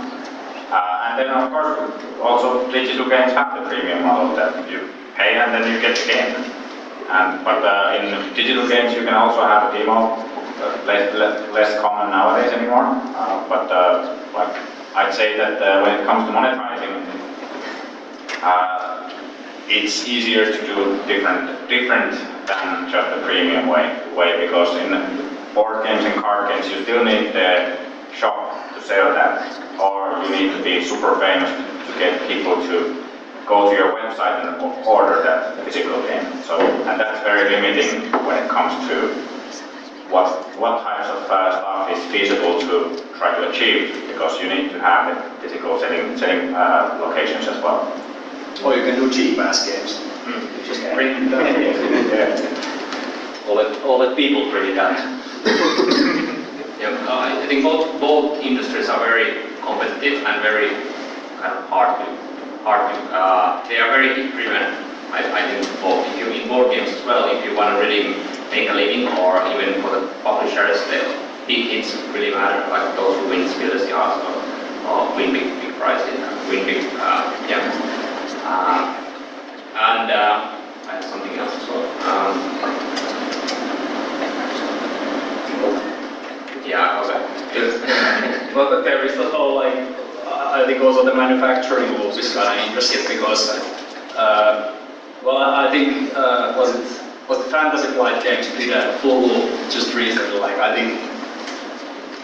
Uh, and then of course also digital games have the premium model that you pay and then you get the game. And, but uh, in digital games you can also have a demo, uh, less, less, less common nowadays anymore. Uh, but uh, like I'd say that uh, when it comes to monetizing, uh, it's easier to do different different than just the premium way way because in board games and card games you still need the shop to sell that or you need to be super famous to get people to go to your website and order that physical game. So and that's very limiting when it comes to what what types of uh, stuff is feasible to try to achieve because you need to have the physical selling selling uh, locations as well. Or you can do cheap ass games. Mm. Just [laughs] bring them down. yeah. Or let, or let people create that. [laughs] Yeah, uh, I think both both industries are very competitive and very kind of hard to Uh, they are very hit driven. I, I think both if you in board games as well, if you want to really make a living or even for the publishers, the big hits really matter. Like those who win Spiel des Jahres or, or win big big prizes, win big uh, yeah. Uh, and uh, I have something else as well. Um, yeah, okay. [laughs] well, there is the whole like, I think also the manufacturing rules is kind of interesting because, uh, well, I think uh, was it was the Fantasy Flight Games did a full just recently. Like I think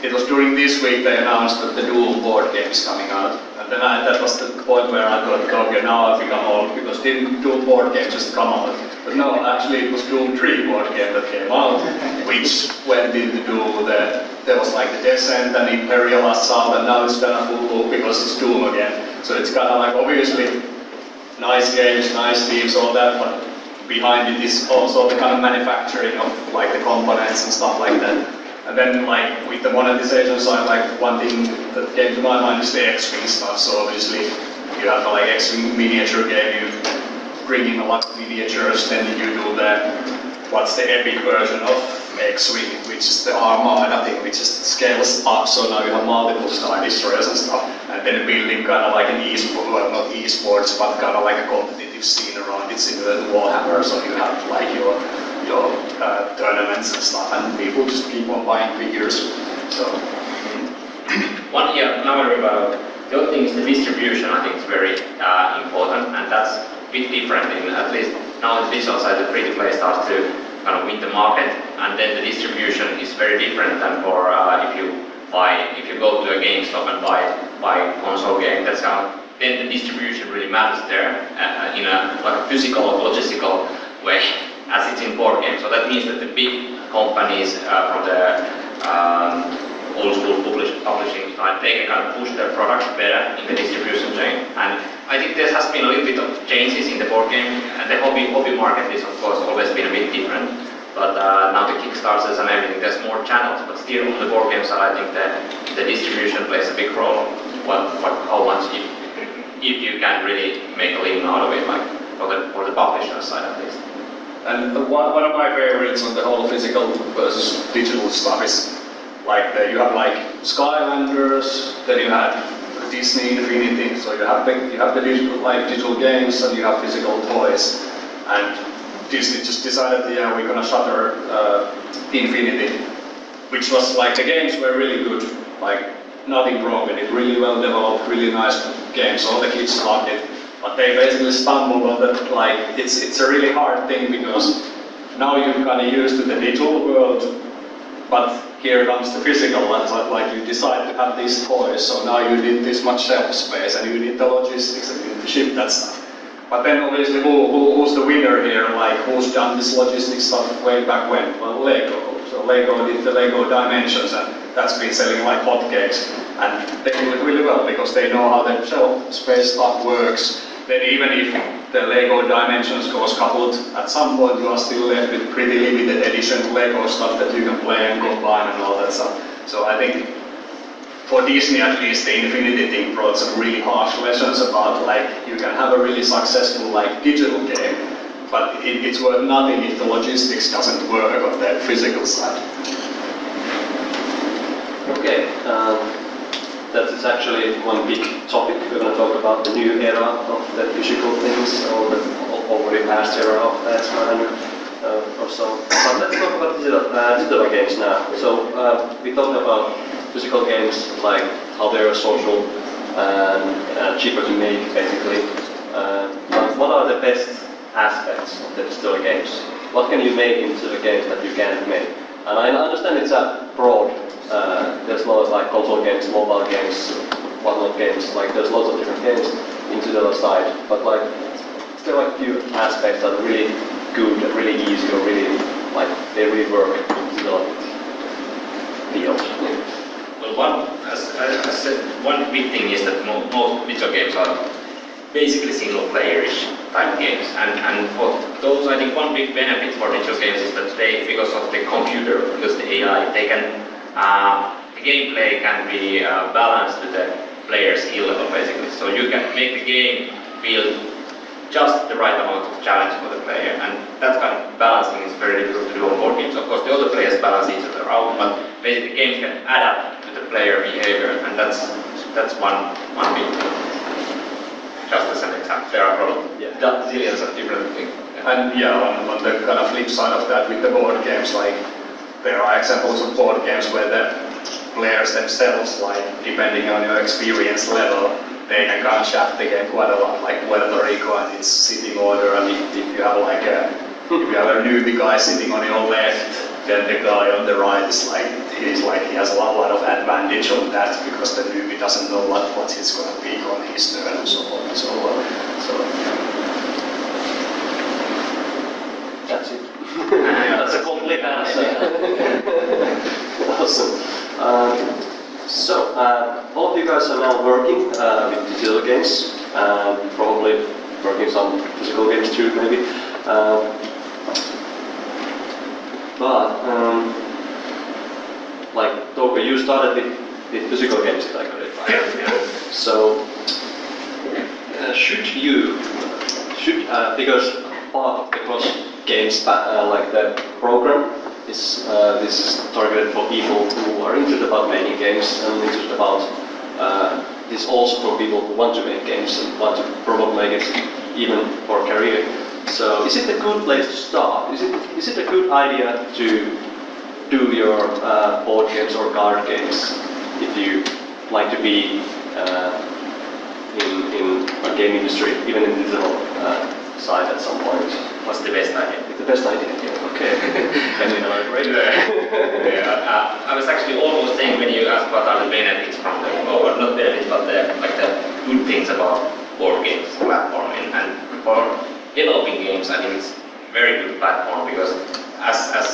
it was during this week they announced that the Doom board game is coming out, and then I, that was the point where I thought, okay, now I've become old because didn't Doom board game just come out? But no, actually it was Doom 3 board game that came out, which went into Doom. The, there was like the Descent and Imperial Assault, and now it's of full because it's Doom again. So it's kind of like obviously nice games, nice themes, all that, but behind it is also the kind of manufacturing of like the components and stuff like that. And then like with the monetization side, like one thing that came to my mind is the X-Wing stuff. So obviously you have like X-Wing miniature game, you bring in a lot of miniatures, then you do the, what's the epic version of X-Wing, which is the Armada thing, which just scales up, so now you have multiple Star Destroyers and stuff, and then building kind of like an e-sport, well not e-sports, but kind of like a competitive scene around it, similar to Warhammer, so you have like your uh, tournaments and stuff, and people just keep on buying figures. So. [clears throat] One yeah, another about the other thing is the distribution. I think is very uh, important, and that's a bit different. In at least now the digital side, the free-to-play starts to kind of win the market, and then the distribution is very different than for uh, if you buy if you go to a GameStop and buy buy console game. That's how then the distribution really matters there uh, in a like a physical or logistical way [laughs] as it's in board games. So that means that the big companies uh, from the um, old school publish, publishing side, they can kind of push their products better in the distribution chain. And I think there has been a little bit of changes in the board game, and the hobby hobby market is of course always been a bit different. But uh, now the Kickstarters and everything, there's more channels. But still, on the board game side, I think that the distribution plays a big role. What, what, how much if, if you can really make a living out of it, like for the for the publisher side at least. And one, one of my favorites on the whole physical versus digital stuff is like the, you have like Skylanders, then you have Disney Infinity, so you have the, you have the digital like digital games and you have physical toys. And Disney just decided, yeah, we're gonna shutter uh, Infinity, which was like the games were really good, like nothing wrong with it, really well developed, really nice games, all the kids loved it. But they basically stumbled on that. Like it's it's a really hard thing because now you're kind of used to the digital world, but here comes the physical one. Like you decide to have these toys, so now you need this much shelf space and you need the logistics and you need to ship that stuff. But then obviously who, who, who's the winner here? Like who's done this logistics stuff way back when? Well, Lego. So Lego did the Lego Dimensions and that's been selling like hotcakes. And they do it really well because they know how the shelf space stuff works. Then even if the Lego Dimensions goes kaput, at some point you are still left with pretty limited edition Lego stuff that you can play and combine and all that stuff. So I think for Disney at least the Infinity thing brought some really harsh lessons about like you can have a really successful like digital game, but it, it's worth nothing if the logistics doesn't work on the physical side. Okay, um, that is actually one big topic. We're going to talk about the new era of the physical things, or the already past era of that uh, or so. But let's talk about digital, uh, digital games now. So uh, we talked about physical games, like how they are social and uh, cheaper to make, basically. Uh, but what are the best aspects of the digital games? What can you make into the games that you can't make? And I understand it's a broad. Like console games, mobile games, whatnot games. Like there's lots of different games into the other side. But like, there like a few aspects that are really good, really easy, or really like they really work in development field? Well, one, as I said, one big thing is that mo most video games are basically single-playerish type games, and and for those, I think one big benefit for digital games is that they, because of the computer, because the AI, they can uh, the gameplay can be uh, balanced to the player's skill level, basically. So you can make the game feel just the right amount of challenge for the player. And that kind of balancing is very difficult to do on board games. Of course, the other players balance each other out, but basically games can adapt to the player behavior, and that's that's one one big thing. Just as an example, there are probably yeah. zillions of different things. And yeah, on, on the kind of flip side of that, with the board games, like there are examples of board games where the players themselves, like depending on your experience level, they can of shaft the game quite a lot, like Puerto Rico and its sitting order. I mean, if you have like a if you have a newbie guy sitting on your left, then the guy on the right is like he's like he has a lot, lot of advantage on that because the newbie doesn't know what what he's going to pick on his turn and so on and so on. So that's it. [laughs] that's a complete answer. [laughs] awesome. Um, so, uh, all of you guys are now working uh, with digital games, uh, probably working some physical games too, maybe. Uh, but, um, like, Touko, you started with, with physical games, if I got it right. so, uh, should you, should, uh, because part of the cross games, like the program, is, uh, this is targeted for people who are interested about making games and interested about uh, this also for people who want to make games and want to probably make it even for career. So is it a good place to start? Is it, is it a good idea to do your uh, board games or card games if you like to be uh, in, in a game industry, even in digital side at some point? What's the best idea? the best idea. Okay. [laughs] Can you elaborate? yeah, uh, I was actually almost saying when you asked what are the benefits from the, or not benefits, but the, like the good things about board games platform. And, and for developing games, I think it's very good platform because as, as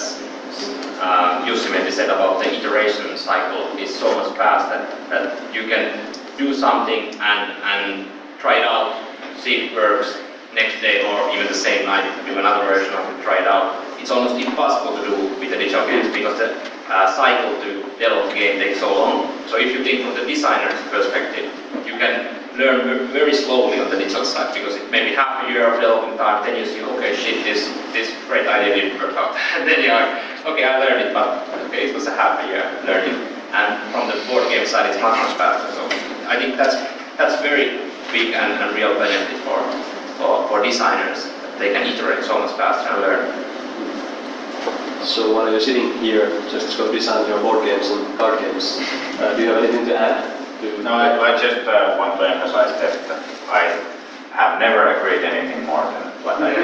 uh, Jussi said about the iteration cycle is so much fast that, that you can do something and, and try it out, see if it works, next day or even the same night do another version of it, try it out. It's almost impossible to do with the digital games because the uh, cycle to develop the game takes so long. So if you think from the designer's perspective, you can learn very slowly on the digital side because it may be half a year of developing time, then you see, okay, shit, this, this great idea didn't work out. [laughs] and then you're like, okay, I learned it, but okay, it was a half a year learning. And from the board game side, it's much, much faster. So I think that's, that's very big and, and real benefit for for, for designers. They can iterate so much faster and learn. So while you're sitting here, just go design your board games and card games, uh, do you have anything to add? To no, I, I just uh, want to emphasize that I have never agreed anything more than what I [laughs]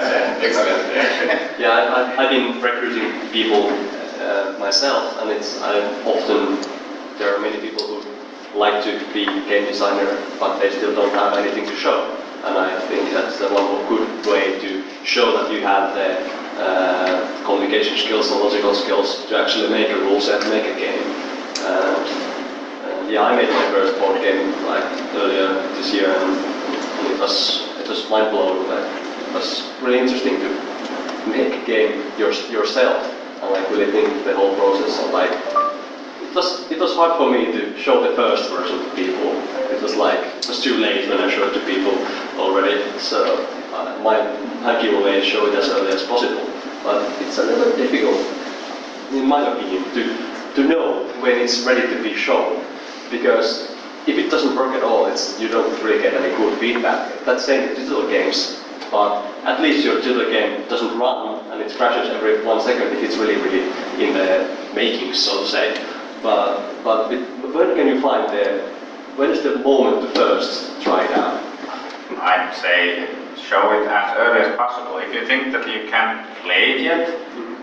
said. [laughs] Yeah, I, I, I've been recruiting people uh, myself, and it's I often there are many people who like to be game designer, but they still don't have anything to show. And I think that's uh, one good way to show that you have the uh, communication skills and logical skills to actually make a rule set, make a game. And, uh, yeah, I made my first board game like earlier this year, and it was it was mind blowing. Like, it was really interesting to make a game your, yourself and like really think the whole process and like was it was hard for me to show the first version to people. It was like it was too late when I showed it to people already. So uh, my my giveaway is show it as early as possible. But it's a little difficult, in my opinion, to to know when it's ready to be shown because if it doesn't work at all, it's you don't really get any good feedback. That's same with digital games, but at least your digital game doesn't run and it crashes every one second if it's really, really in the making, so to say. But but with, when can you find the when is the moment to first try it out? I'd say show it as early as possible. If you think that you can't play it yet,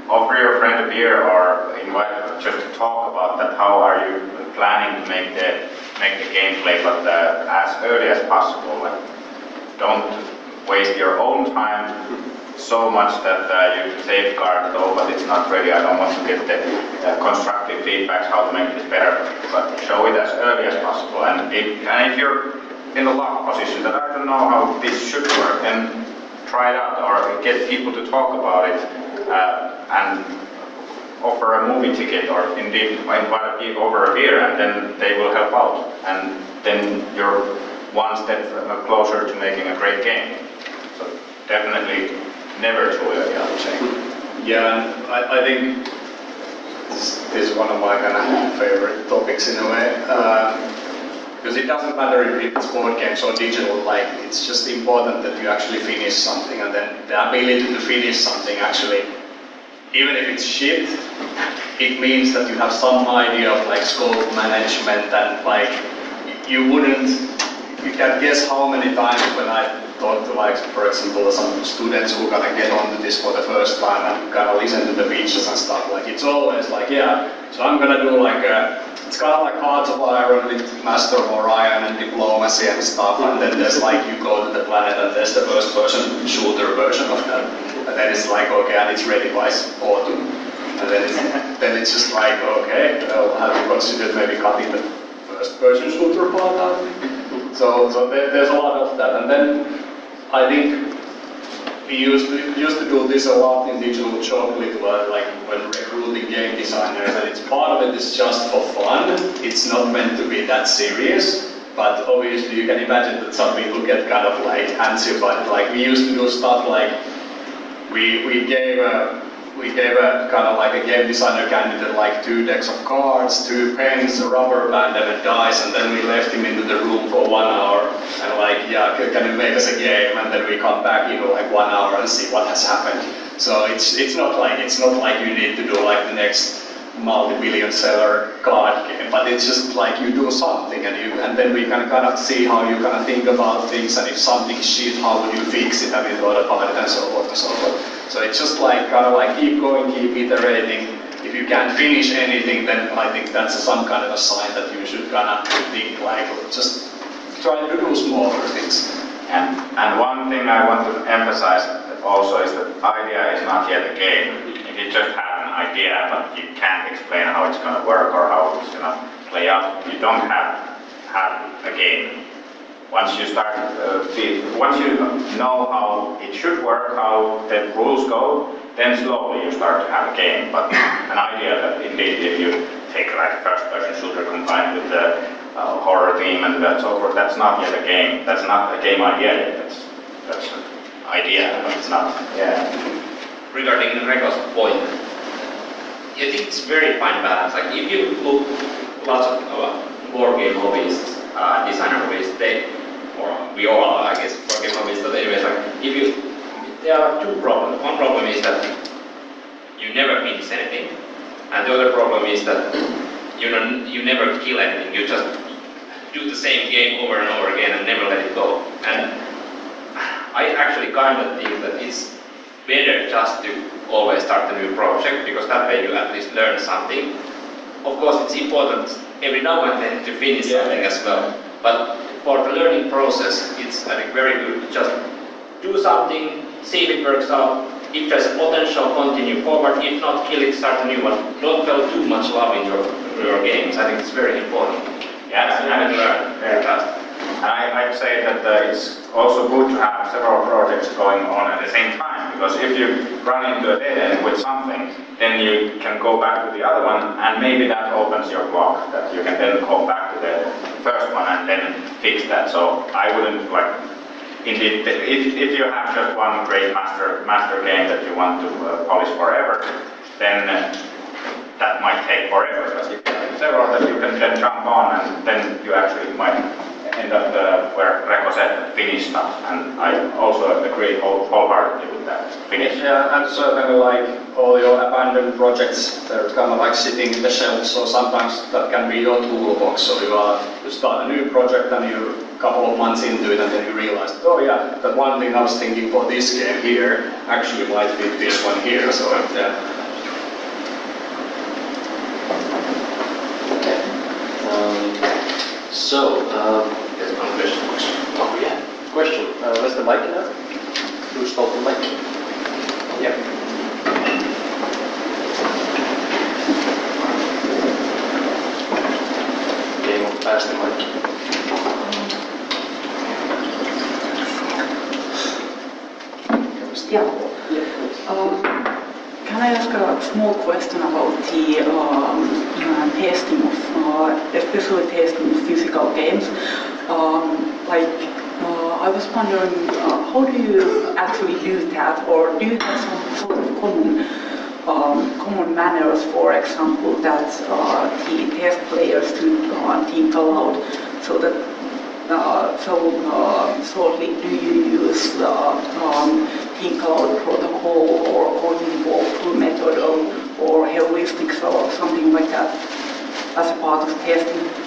offer your friend a beer or invite just to talk about that. How are you planning to make the make the gameplay, but uh, as early as possible. Like, don't waste your own time [laughs] so much that uh, you safeguard, oh, but it's not ready. I don't want to get the uh, constructive feedbacks how to make this better. But show it as early as possible. And if, and if you're in a lock position that I don't know how this should work, then try it out or get people to talk about it uh, and offer a movie ticket or indeed invite people over a beer and then they will help out. And then you're one step closer to making a great game. So definitely never say. Yeah, I, I think this, this is one of my kind of favorite topics in a way. Uh, because it doesn't matter if it's board games or digital, like it's just important that you actually finish something and then the ability to finish something actually, even if it's shit, it means that you have some idea of like scope management and like you wouldn't, you can guess how many times when I to like, for example, some students who are gonna get onto this for the first time and gonna listen to the features and stuff, like it's always like, yeah, so I'm gonna do like a, it's kind of like Hearts of Iron with Master of Orion and diplomacy and stuff, and then there's like you go to the planet and there's the first person shooter version of that, and then it's like okay, and it's ready by autumn, and then it's, then it's just like okay, well, have you considered maybe cutting the first person shooter part out? So so there, there's a lot of that, and then I think we used to, used to do this a lot in Digital Chocolate, where, like when recruiting game designers, and it's part of it is just for fun. It's not meant to be that serious, but obviously you can imagine that some people get kind of like antsy about it. Like we used to do stuff like we we gave a we gave a kind of like a game designer candidate like two decks of cards, two pens, a rubber band, and a dice, and then we left him into the room for one hour and like, yeah, can you make us a game? And then we come back in like one hour and see what has happened. So it's it's not like it's not like you need to do like the next multi-billion seller card game, but it's just like you do something and you and then we can kind of see how you kind of think about things and if something's shit, how would you fix it? Have you thought about it and so forth and so forth. So it's just like kind of like keep going, keep iterating. If you can't finish anything, then I think that's some kind of a sign that you should kind of think like just try to do smaller things. And, and one thing I want to emphasize also is that idea is not yet a game. If you just have an idea, but you can't explain how it's going to work or how it's going to play out, you don't have, have a game. Once you start, uh, once you know how it should work, how the rules go, then slowly you start to have a game. But an idea that indeed if you take like a first person shooter combined with the uh, horror theme and so forth, that's not yet a game. That's not a game idea. That's, that's an idea, but it's not. Yeah. Regarding Reko's point, I think it's very fine balance. Like if you look lots of uh, board game hobbyists, uh, designer hobbyists, they, or we all are, I guess, board game hobbyists, but anyways, like if you, there are two problems. One problem is that you never finish anything, and the other problem is that you you never kill anything. You just do the same game over and over again and never let it go. And I actually kind of think that it's better just to always start a new project because that way you at least learn something. Of course, it's important every now and then to finish something as well. But for the learning process, it's I think very good to just do something, see if it works out. If there's potential, continue forward. If not, kill it, start a new one. Don't feel too much love in your, your games. I think it's very important. And learn very fast. And I, I'd say that uh, it's also good to have several projects going on at the same time, because if you run into a dead end with something, then you can go back to the other one, and maybe that opens your block, that you can then go back to the first one and then fix that. So I wouldn't like, indeed, if, if you have just one great master, master game that you want to uh, polish forever, then uh, that might take forever, because if you have several that you can then jump on, and then you actually might end up uh, where Reko said, finish stuff. And I also agree whole- wholeheartedly with that, finish. Yeah, and certainly like all your abandoned projects, they're kind of like sitting in the shelf, so sometimes that can be your toolbox. So you are, you start a new project and you're a couple of months into it and then you realize, oh yeah, that one thing I was thinking for this game here actually might fit this one here, so yeah. Um, so, um, there's one question. Oh, yeah. Question. Uh, where's the mic now? Who's the mic? Yeah. Game on pass the mic. Yeah. Um, Can I ask a small question about the um, uh, testing of, uh, especially testing of physical games? Um, Like, uh, I was wondering, uh, how do you actually use that, or do you have some sort of common um, common manners, for example, that uh, the test players to uh, think aloud, so that uh, so uh, shortly, do you use the um, think aloud protocol or coding walkthrough method or, or heuristics or something like that as a part of testing?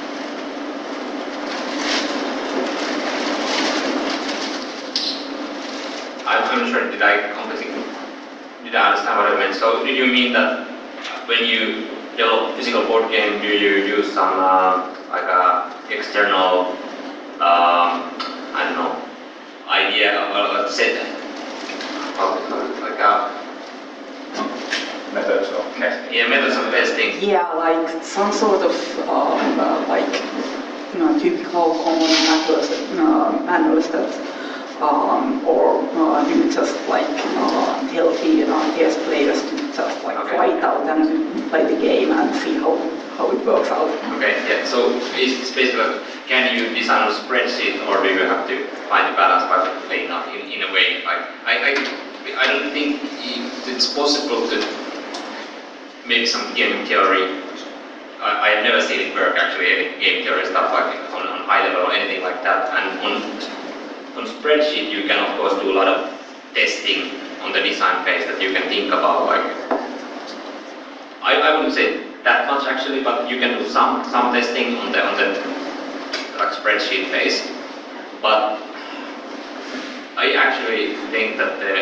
I'm, I'm not sure, did I completely, did I understand what I meant? So did you mean that when you develop physical board game, do you use some uh, like a external, um, I don't know, idea or a set, how to call it, like a methods of testing? Yeah, methods of testing. Yeah, like some sort of um, uh, like you know, typical common manuals, uh, manuals that um, or uh, you just like uh, the uh, test players to just like try it out and play the game and see how, how it works out. Okay, yeah, so it's basically like, can you design a spreadsheet or do you have to find a balance by playing out in, in a way? Like, I, I, I don't think it's possible to make some game theory. I, I have never seen it work actually, any game theory stuff like on, on high level or anything like that. And on, on spreadsheet you can of course do a lot of testing on the design phase that you can think about like I, I wouldn't say that much actually, but you can do some some testing on the on the like spreadsheet phase. But I actually think that the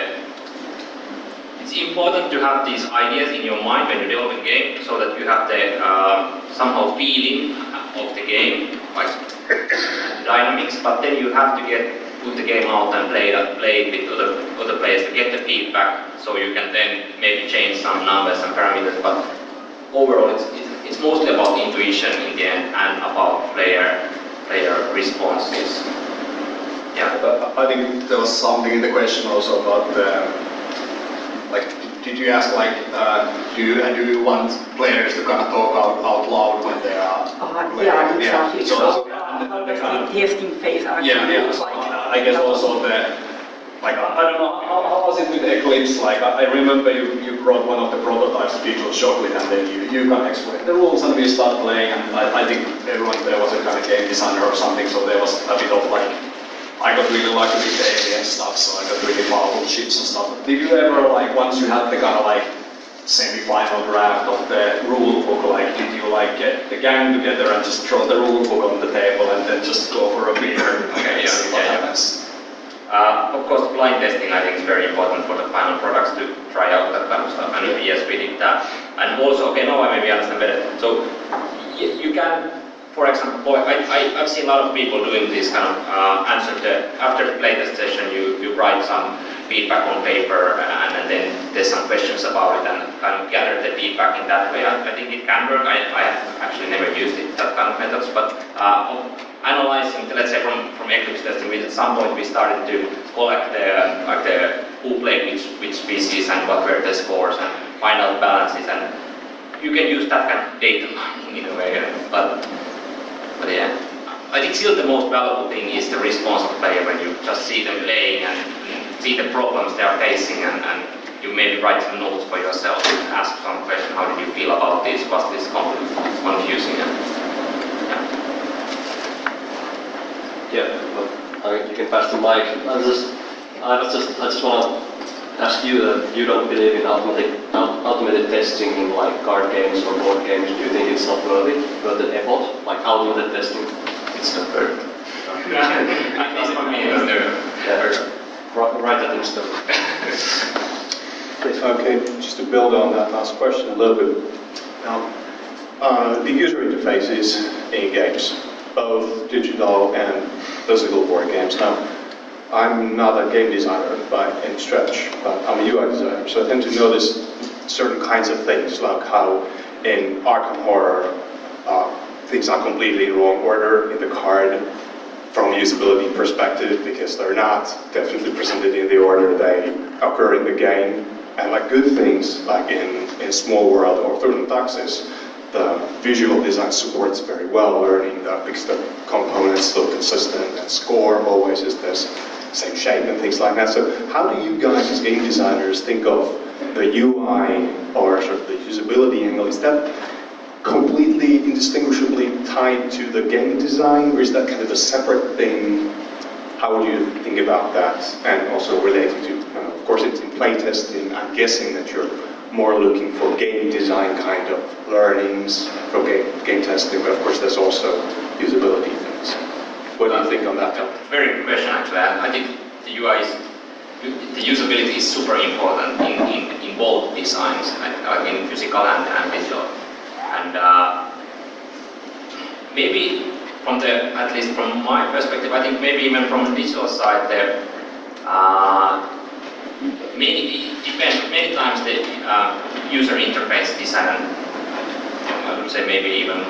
it's important to have these ideas in your mind when you develop a game, so that you have the uh, somehow feeling of the game, like [coughs] dynamics. But then you have to get put the game out and play it, play it with other other players to get the feedback, so you can then maybe change some numbers and parameters. But overall, it's, it's, it's mostly about intuition in the end and about player player responses. Yeah. But I think there was something in the question also about the, like, did you ask like, uh, do you, and do you want players to kind of talk out, out loud when they are Uh, playing? yeah, exactly. So, So, uh, how does the testing phase actually yeah, yeah. look So, like? I guess also the, like, I don't know, how, how was it with Eclipse? Like, I I remember you, you brought one of the prototypes to Digital Chocolate and then you, you kind of explained the rules and we start playing and I, I think everyone there was a kind of game designer or something, so there was a bit of like, I got really lucky with the alien stuff, so I got really powerful ships and stuff. Did you ever, like, once you had the kind of like semi-final draft of the rule book? Like, did you like get the gang together and just throw the rule book on the table and then just go for a beer [laughs] Okay, yeah, yeah, yeah. happens? Uh, of course, blind testing I think is very important for the final products to try out that kind of stuff. And yes, we did that. And also, okay, now I maybe understand better. So you can, for example, I, I, I've seen a lot of people doing this kind of uh, answer the after the playtest session. You you write some feedback on paper and, and then there's some questions about it and kind of gather the feedback in that way. I, I think it can work. I, I have actually never used it that kind of methods, but uh, analyzing, let's say from, from Eclipse testing, we, at some point we started to collect the, like the, who played which, which species and what were the scores and out balances and you can use that kind of data mining in a way, but, but yeah. I think still the most valuable thing is the response of player when you just see them playing and see the problems they are facing and, and you maybe write some notes for yourself and ask some question, how did you feel about this, was this confusing and Yeah, well, I, you can pass the mic. I just, I was just, I just want to ask you that you don't believe in automatic, automated testing in like card games or board games. Do you think it's not worthy, worth the effort? Like automated testing, it's not worth. it. [laughs] At least for me, it was new. Yeah, write, write that in stone. Okay, just to build on that last question a little bit. Now, uh, the user interfaces in games, both digital and physical board games. Now, I'm not a game designer by any stretch, but I'm a UI designer, so I tend to notice certain kinds of things, like how in Arkham Horror, uh, things are completely in wrong order in the card from a usability perspective because they're not definitely presented in the order they occur in the game. And like good things, like in, in Small World or Thurn and Taxis, the visual design supports very well learning the components look consistent and score always is this same shape and things like that. So how do you guys as game designers think of the UI or sort of the usability angle? Is that completely indistinguishably tied to the game design, or is that kind of a separate thing? How would you think about that? And also related to, uh, of course, it's in playtesting. I'm guessing that you're more looking for game design kind of learnings for game, game testing, but of course, there's also usability things. What do you think on that? Very good question actually. I think the UI is, the usability is super important in, in, in both designs, like, like in physical and, and visual. And uh, maybe from the, at least from my perspective, I think maybe even from the visual side there, uh, many, depends, many times the uh, user interface design, I would say maybe even,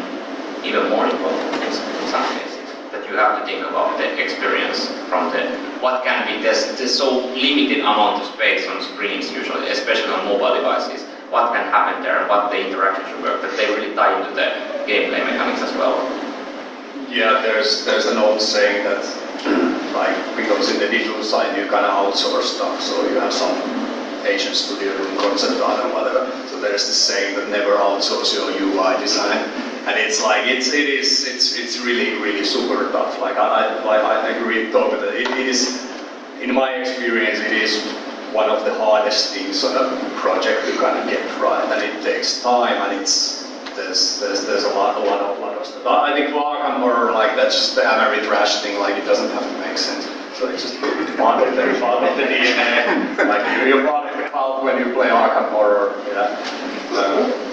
even more important in some cases that you have to think about the experience from the what can be there's, there's so limited amount of space on screens usually, especially on mobile devices. What can happen there and what the interaction should work that they really tie into the gameplay mechanics as well. Yeah, there's there's an old saying that [clears throat] like because in the digital side you kind of outsource stuff, so you have some Asian studio doing concept art and whatever. So there's this saying that never outsource your UI design, [laughs] and it's like it's it is it's it's really really super tough. Like I I, like, I agree totally that it is in my experience it is one of the hardest things on a project to kind of get right, and it takes time and it's there's there's there's a lot a lot of lot of stuff. I think Arkham Horror like that's just the Ameritrash thing. Like it doesn't have to make sense. So it's just part of the part of the DNA. like you, you're part of when you play Arkham Horror. Yeah. Uh,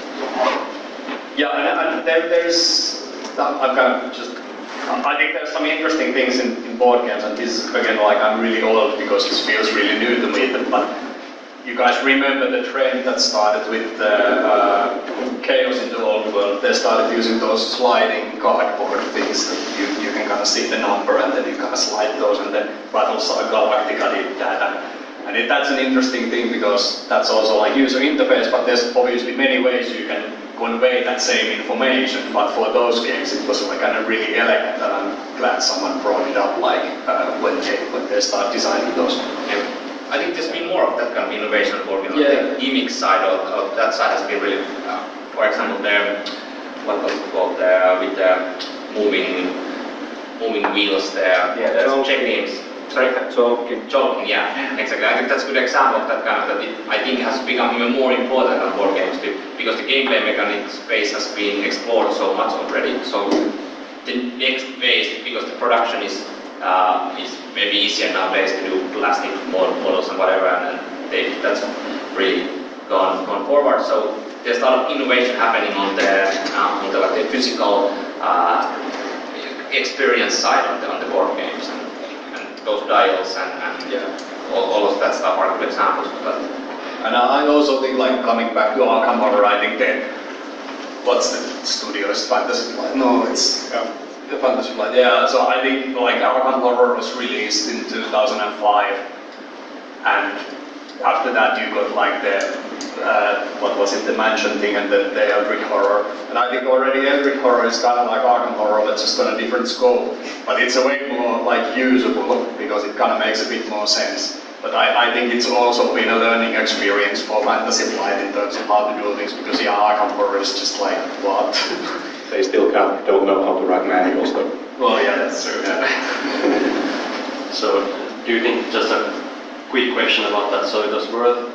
yeah, and, and there, there's I'm kind of just. I think there's some interesting things in, in board games, and this is again like I'm really old because this feels really new to me. But you guys remember the trend that started with uh, uh, Chaos in the Old World? They started using those sliding cardboard things that you, you can kind of see the number and then you kind of slide those and then Battlestar Galactica did that. And, and it, that's an interesting thing because that's also like user interface, but there's obviously many ways you can convey that same information. But for those games, it was like kind of really elegant, and I'm glad someone brought it up like uh, when they when they start designing those. Yeah. I think there's been more of that kind of innovation for me. Yeah. The gimmick side of, of that side has been really, uh, for example, the what was it called the with the moving moving wheels there. Yeah, the trophy. check games. Sorry? Yeah, exactly. I think that's a good example of that kind of that it, I think has become even more important than board games because the gameplay mechanics space has been explored so much already. So the next phase, because the production is uh, is maybe easier nowadays to do plastic models and whatever, and, and they, that's really gone gone forward. So there's a lot of innovation happening on the uh, on the like the physical uh, experience side on the on the board games and those dials and, and yeah, all, all of that stuff are good examples of that. And I also think like coming back to Arkham Horror, I think that what's the studio? Is Fantasy Flight? No, it's yeah. the Fantasy Flight. Yeah, so I think like Arkham Horror was released in 2005, and after that you got like the uh, what was it, the mansion thing and the, the Eldritch horror. And I think already Eldritch horror is kind of like Arkham horror, but just on a different scope. But it's a way more like usable because it kind of makes a bit more sense. But I, I think it's also been a learning experience for Fantasy Flight in terms of how to do things because yeah, Arkham horror is just like what. [laughs] they still can't, don't know how to write manuals though. Well, yeah, that's true. Yeah. [laughs] so, do you think just a quick question about that? So it was worth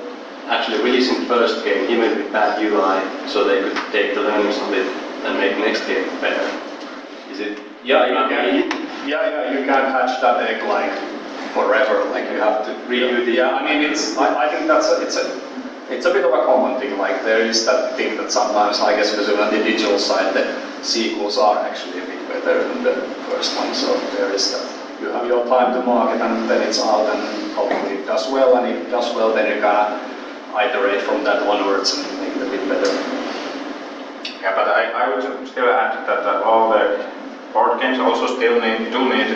actually releasing the first game even with bad UI so they could take the learnings of it and make next game better? Is it? Yeah, you can. Yeah, yeah, you can't hatch that egg like forever. Like you have to redo the. Yeah, I mean it's. I, I think that's a, it's a. It's a bit of a common thing. Like there is that thing that sometimes, I guess, because on the digital side, the sequels are actually a bit better than the first one. So there is that. You have your time to market, and then it's out, and hopefully it does well. And if it does well, then you can iterate from that onwards and make it a bit better. Yeah, but I, I would still add that, that all the board games also still need do need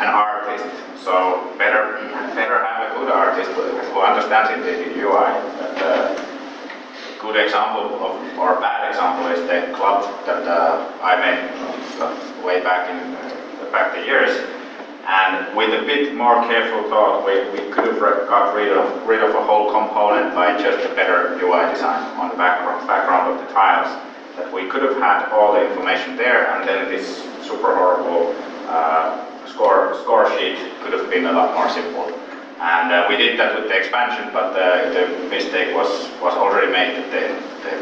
an artist. So better better have a good artist who understands it, the UI. Uh, good example of, or bad example is the club that uh, I made way back in uh, back the years. And with a bit more careful thought, we, we could have got rid of, rid of a whole component by just a better UI design on the background, background of the tiles. That we could have had all the information there, and then this super horrible uh, score, score sheet could have been a lot more simple. And uh, we did that with the expansion, but uh, the mistake was, was already made that the, the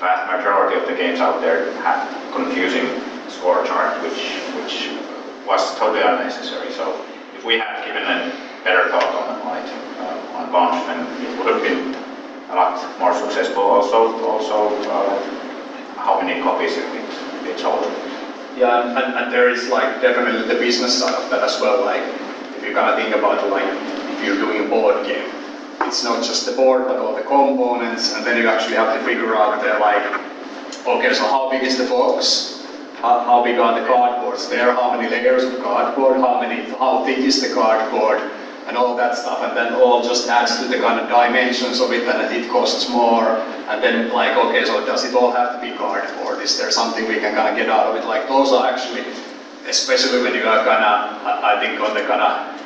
vast majority of the games out there had confusing score chart, which, which was totally unnecessary. So if we had given a better thought on, it, uh, on launch, then it would have been a lot more successful. Also, also uh, how many copies it, it sold. Yeah, and, and there is like definitely the business side of that as well. Like if you kind of think about like if you're doing a board game, it's not just the board but all the components, and then you actually have to figure out there like, okay, so how big is the box? How, how big are the cardboards there? How many layers of cardboard? How many? How thick is the cardboard? And all that stuff, and then all just adds to the kind of dimensions of it, and it costs more. And then like, okay, so does it all have to be cardboard? Is there something we can kind of get out of it? Like those are actually, especially when you are kind of, I think on the kind of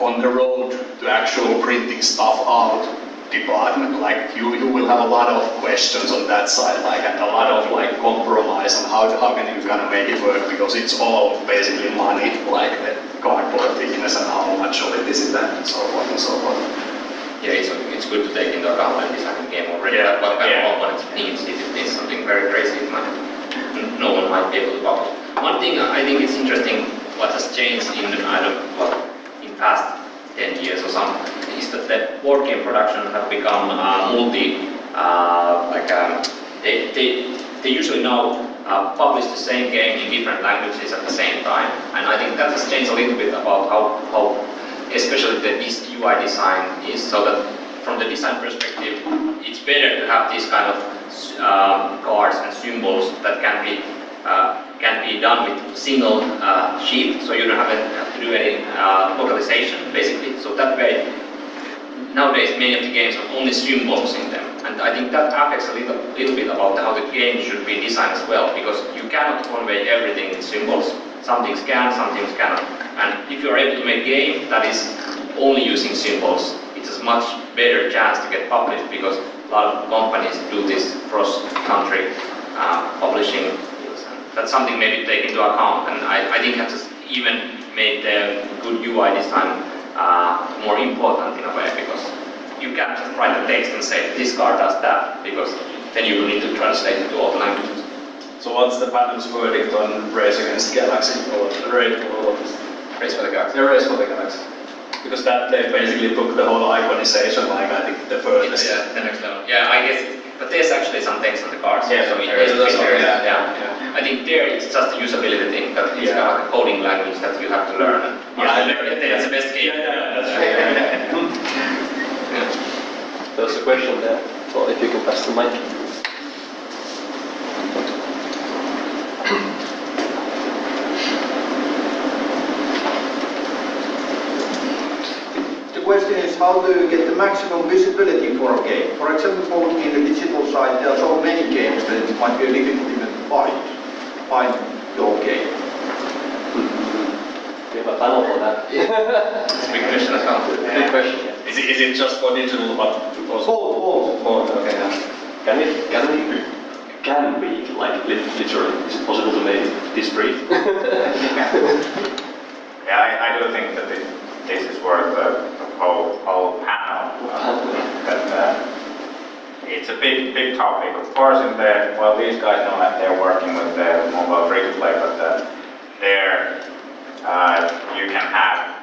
on the road to actual printing stuff out department. Like you, you will have a lot of questions on that side, like and a lot of like compromise on how how can you kind of make it work because it's all basically money, like the cardboard thickness and how much of it is in that and so on and so forth. Yeah, it's, it's good to take into account when designing a game already. Yeah, what kind yeah. of components it needs. If it needs something very crazy, it might, no one might be able to publish. One thing I think is interesting, what has changed in I don't what in past 10 years or something, is that the board game production have become uh, multi, uh, like um, they, they, they usually now uh, publish the same game in different languages at the same time. And I think that has changed a little bit about how, how especially the UI design is, so that from the design perspective, it's better to have these kind of um, cards and symbols that can be uh, can be done with single uh, sheet, so you don't have, have to do any uh, localization, basically. So that way, nowadays many of the games have only symbols in them, and I think that affects a little, little bit about how the game should be designed as well, because you cannot convey everything in symbols. Some things can, some things cannot. And if you are able to make a game that is only using symbols, it's a much better chance to get published because a lot of companies do this cross-country uh, publishing that's something maybe to take into account. And I, I think that's even made the good UI design uh, more important in a way because you can't just write a text and say this card does that because then you will need to translate it to all languages. So what's the panel's verdict on Race Against Galaxy or Race or Race for the Galaxy? The Race for the Galaxy. Because that they basically took the whole iconization like I think the furthest. Yeah, the next level. Yeah, I guess, but there's actually some text on the cards. Yeah, so there is, it's that's yeah, yeah, yeah. I think there it's just a usability thing, but it's Yeah. kind of like a coding language that you have to learn. Yeah, I learned it. That's the best game. Yeah, yeah, that's right. [laughs] There's a question there. Well, if you can pass the mic. Question is how do you get the maximum visibility for a game? For example, in the digital side, there are so many games that it might be difficult even to find, find your game. We have a panel for that. It's [laughs] a big question as well. Big question. yeah. Is it, is it just for digital but also? Both, both. Both, okay. Yeah. Can we, can we, can we, like, li- literally, is it possible to make this brief? [laughs] Yeah, I, I do think that this, this is worth a, a whole, whole panel. But uh, it's a big, big topic. Of course, in the, well, these guys know that they're working with the mobile free to play, but uh, there uh, you can have,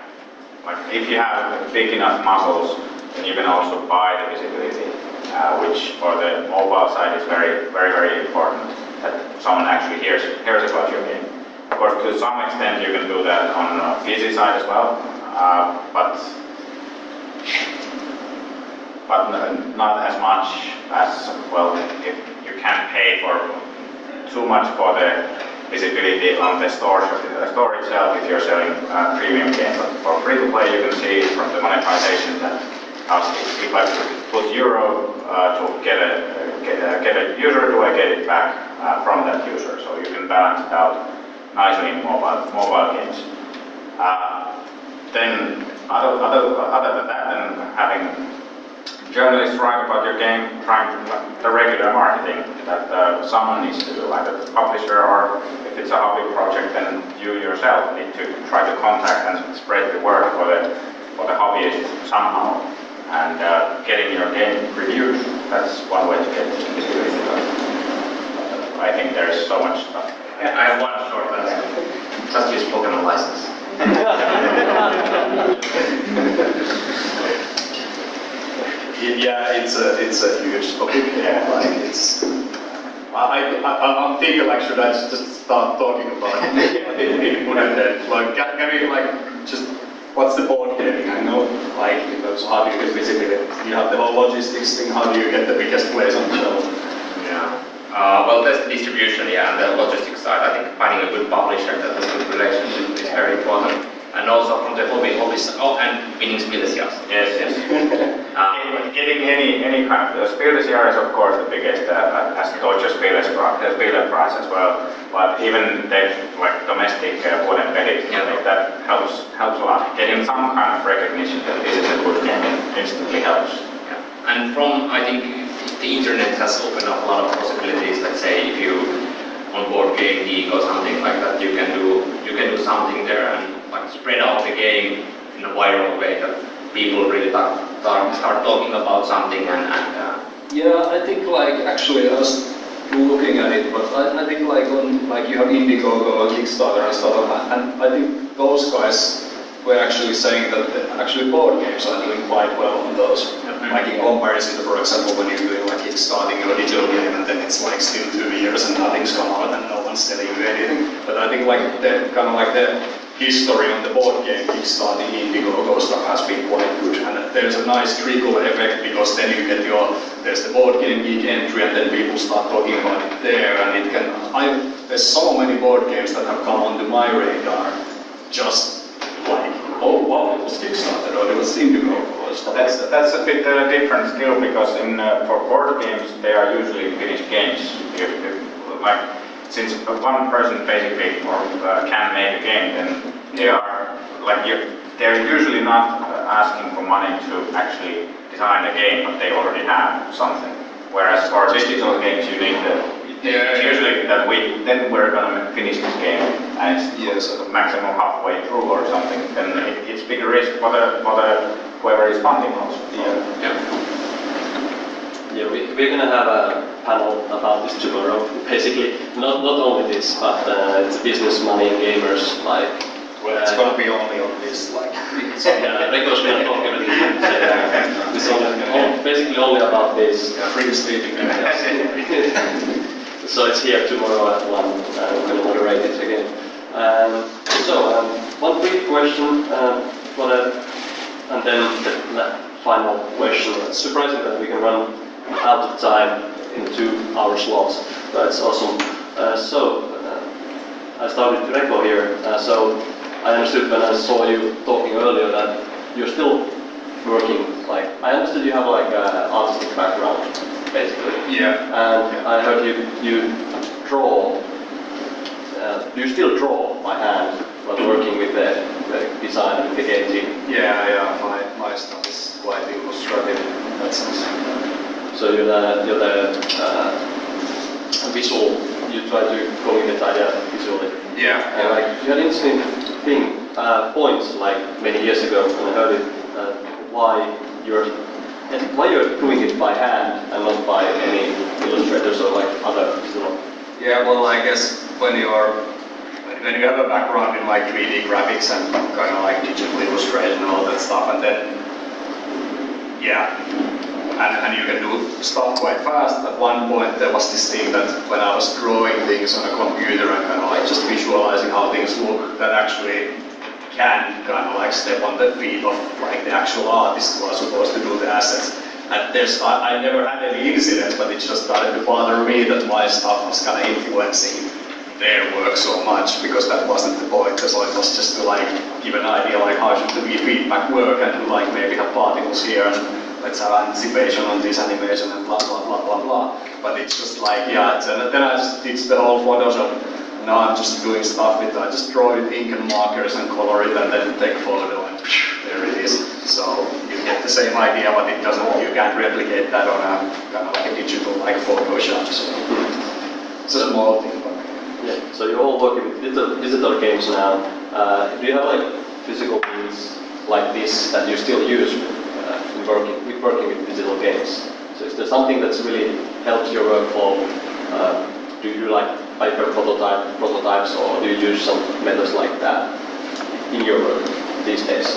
like, if you have big enough muscles, then you can also buy the visibility, uh, which for the mobile side is very, very, very important that someone actually hears, hears about your game. Of course, to some extent, you can do that on the PC side as well, uh, but but not as much as well. If you can't pay for too much for the visibility on the store, the store itself if you're selling uh, premium games. But for free to play, you can see from the monetization that uh, if I put euro uh, to get a get a, get a user, do I get it back uh, from that user? So you can balance it out nicely in mobile mobile games. Uh, then other, other, other than that, then having journalists write about your game, trying to the regular marketing that uh, someone needs to do, either the publisher or if it's a hobby project, then you yourself need to try to contact and spread the word for the for the hobbyist somehow. And uh, getting your game reviewed, that's one way to get visibility. But I think there's so much stuff. I have one short answer. Just use Pokemon license. Yeah, it's a it's a huge topic. Yeah, like it's. I, I, I'm thinking like, should I just start talking about it in, in Budapest? Like, can, can we like just what's the board gaming? I know like because how do you get visibility? You have the whole logistics thing. How do you get the biggest place on the shelf? Yeah. Uh, well, there's the distribution, yeah, and the logistics side. I think finding a good publisher that has a good relationship is very important. And also from the hobby, hobby side, oh, and winning Spiel des Jahres. Yes, yes. [laughs] Getting- Getting any any kind of Spieles is of course the biggest uh, as Deutsche Spieles prize, Spiele prize as well. But even the like domestic uh, Vuoden peli, I think that helps helps a lot. Getting some kind of recognition that this is a good game instantly helps. Yeah. And from, I think the internet has opened up a lot of possibilities. Let's say if you on BoardGameGeek or something like that, you can do you can do something there and like spread out the game in a viral way that people really start, start, talking about something and, and uh, Yeah, I think like actually I was looking at it, but I, I think like on like you have Indiegogo, Kickstarter and stuff and I think those guys were actually saying that actually board games are doing quite well on those. Like in comparison for example, when you're doing like starting your digital game and then it's like still two years and nothing's come out and no one's telling you anything. But I think like the kind of like the history on the board game kickstarting Indiegogo stuff has been quite good. And there's a nice trickle effect because then you get your, there's the BoardGameGeek entry and then people start talking about it there and it can, I, there's so many board games that have come onto my radar just like, oh wow, it was Kickstarter or it was Indiegogo or stuff That's that's a bit uh, different still because in uh, for board games they are usually finished games. If, if, like since one person basically or uh, can make a game, then they are like you they're usually not uh, asking for money to actually design a game, but they already have something. Whereas for digital games, you need the it's usually that we then we're gonna finish this game and it's Yes. maximum halfway through or something, then it, it's bigger risk for the for the whoever is funding also. Yeah. Yeah, yeah. we, we're gonna have a panel about this tomorrow. Basically, not not only this, but uh, it's business, money, and gamers. Like, Well, it's gonna be only on this, like. [laughs] yeah, because we're talking about this. [laughs] Uh, it's only, all- basically only about this. Free sleeping. [laughs] so it's here tomorrow at one. Uh, we're gonna moderate it again. Um, so um, one brief question um, for and then the final question. It's surprising that we can run out of time in two hour slots. That's awesome. Uh, so uh, I started to record here. Uh, so I understood when I saw you talking earlier that you're still working. Like I understood you have like an artistic background, basically. Yeah. And I heard you you draw. Uh, you still draw by hand while working with the, the design with the game team. Yeah, yeah, my, my stuff is quite illustrative in that sense. So you're the you're the uh, visual. You try to communicate idea visually. Yeah. And like you had an interesting thing uh, points like many years ago when I heard it. Uh, why you're and why you're doing it by hand and not by any illustrators or like other visual. Yeah, well, I guess when you're when you have a background in like 3D graphics and kind of like digital illustration and all that stuff, and then yeah, and, and you can do stuff quite fast. At one point, there was this thing that when I was drawing things on a computer and kind of like just visualizing how things look, that actually can kind of like step on the feet of like the actual artist who are supposed to do the assets. And there's, I, I never had any incidents, but it just started to bother me that my stuff was kind of influencing their work so much because that wasn't the point. Because it was just to like give an idea like how should the feedback work and like maybe have particles here and let's have anticipation on this animation and blah blah blah blah blah. But it's just like yeah, and then I just did the whole Photoshop. Now I'm just doing stuff with I just draw it ink and markers and color it and then take a photo and there it is. So you get the same idea, but it doesn't. You can't replicate that on a kind of like a digital like Photoshop. So it's a small thing. But Yeah. So you're all working with digital, digital games now. Uh, do you have like physical means like this that you still use uh, in working with working with digital games? So is there something that's really helped your workflow? Uh, do you like paper prototype prototypes or do you use some methods like that in your work these days?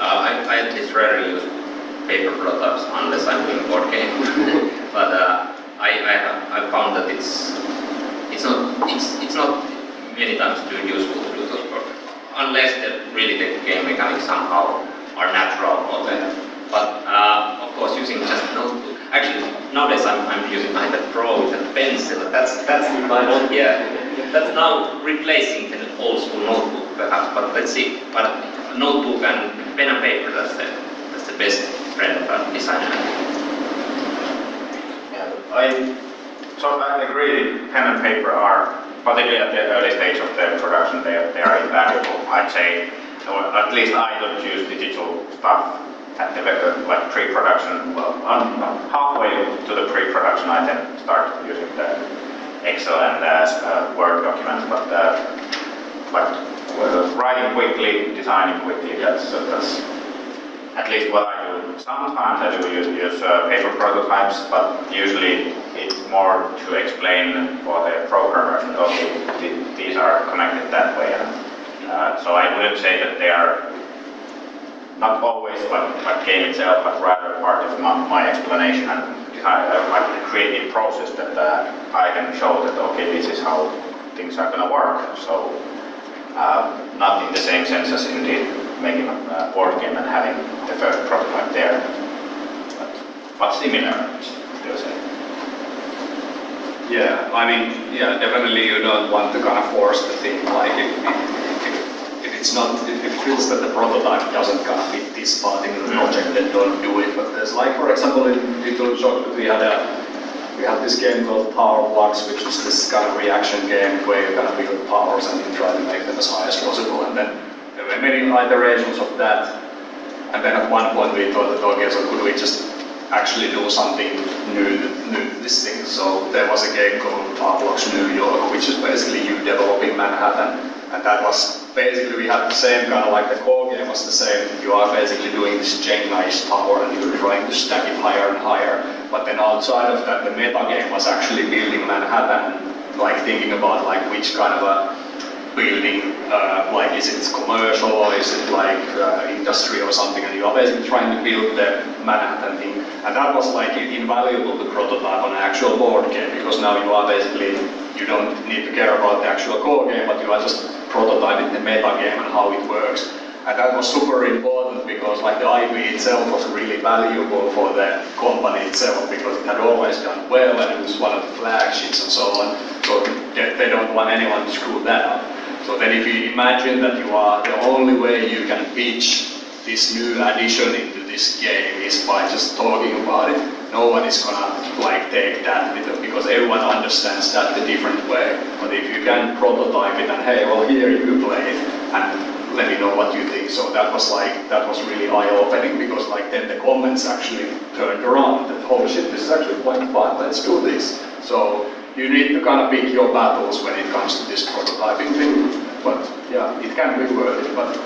Uh, I, I at least rarely use paper prototypes unless I'm doing board game. [laughs] but uh, I, I, have- I found that it's it's not it's it's not many times too useful to do those prototypes unless the really the game mechanics somehow are natural for them. But uh, of course, using just notebook. Actually, nowadays I'm, I'm using iPad Pro with a pencil. That's that's my own, yeah. That's now replacing the old school notebook perhaps. But let's see. But notebook and pen and paper. That's the that's the best friend of a designer. Yeah, I so I agree. Pen and paper are, particularly at the early stage of the production, they they are invaluable. I'd say, or at least I don't use digital stuff uh, like pre-production. Well, um, halfway to the pre-production, I then start using the Excel and uh, Word documents. But uh, like writing quickly, designing quickly, that's uh, that's at least what I do. Sometimes I do use, use uh, paper prototypes, but usually it's more to explain for the programmer, okay, th- these are connected that way. Uh, so I wouldn't say that they are not always like, like game itself, but rather part of my, my explanation and design, uh, like the creative process that uh, I can show that, okay, this is how things are going to work. So uh, not in the same sense as indeed making a uh, board game and having the first prototype there, but, but similar, still say. Yeah, I mean, yeah, definitely you don't want to kind of force the thing, like if, if it's not, if it feels that the prototype doesn't kind of fit this the mm. project, then don't do it. But there's like, for example, in Digital Chocolate, we had a, we have this game called Tower Bloxx, which is this kind of reaction game where you kind of build powers and you try to make them as high as possible. And then there were many iterations of that. And then at one point we thought that, okay, so could we just actually do something new, new to this thing? So there was a game called Tower Bloxx New York, which is basically you developing Manhattan. And that was basically we had the same kind of like the core game was the same. You are basically doing this Jenga-ish tower and you're trying to stack it higher and higher. But then outside of that, the meta game was actually building Manhattan, like thinking about like which kind of a building, uh, like is it commercial or is it like uh, industry or something, and you are basically trying to build the Manhattan thing. And that was like invaluable to prototype on an actual board game because now you are basically, you don't need to care about the actual core game, but you are just prototyping the meta game and how it works. And that was super important because like the IP itself was really valuable for the company itself because it had always done well and it was one of the flagships and so on. So they don't want anyone to screw that up. So then if you imagine that you are the only way you can pitch this new addition into this game is by just talking about it, no one is gonna like take that because everyone understands that the different way. But if you can prototype it and hey, well here you play it and let me know what you think. So that was like, that was really eye-opening because like then the comments actually turned around that, oh shit, this is actually quite fun, let's do this. So you need to kind of pick your battles when it comes to this prototyping thing. But yeah, it can be worth it, but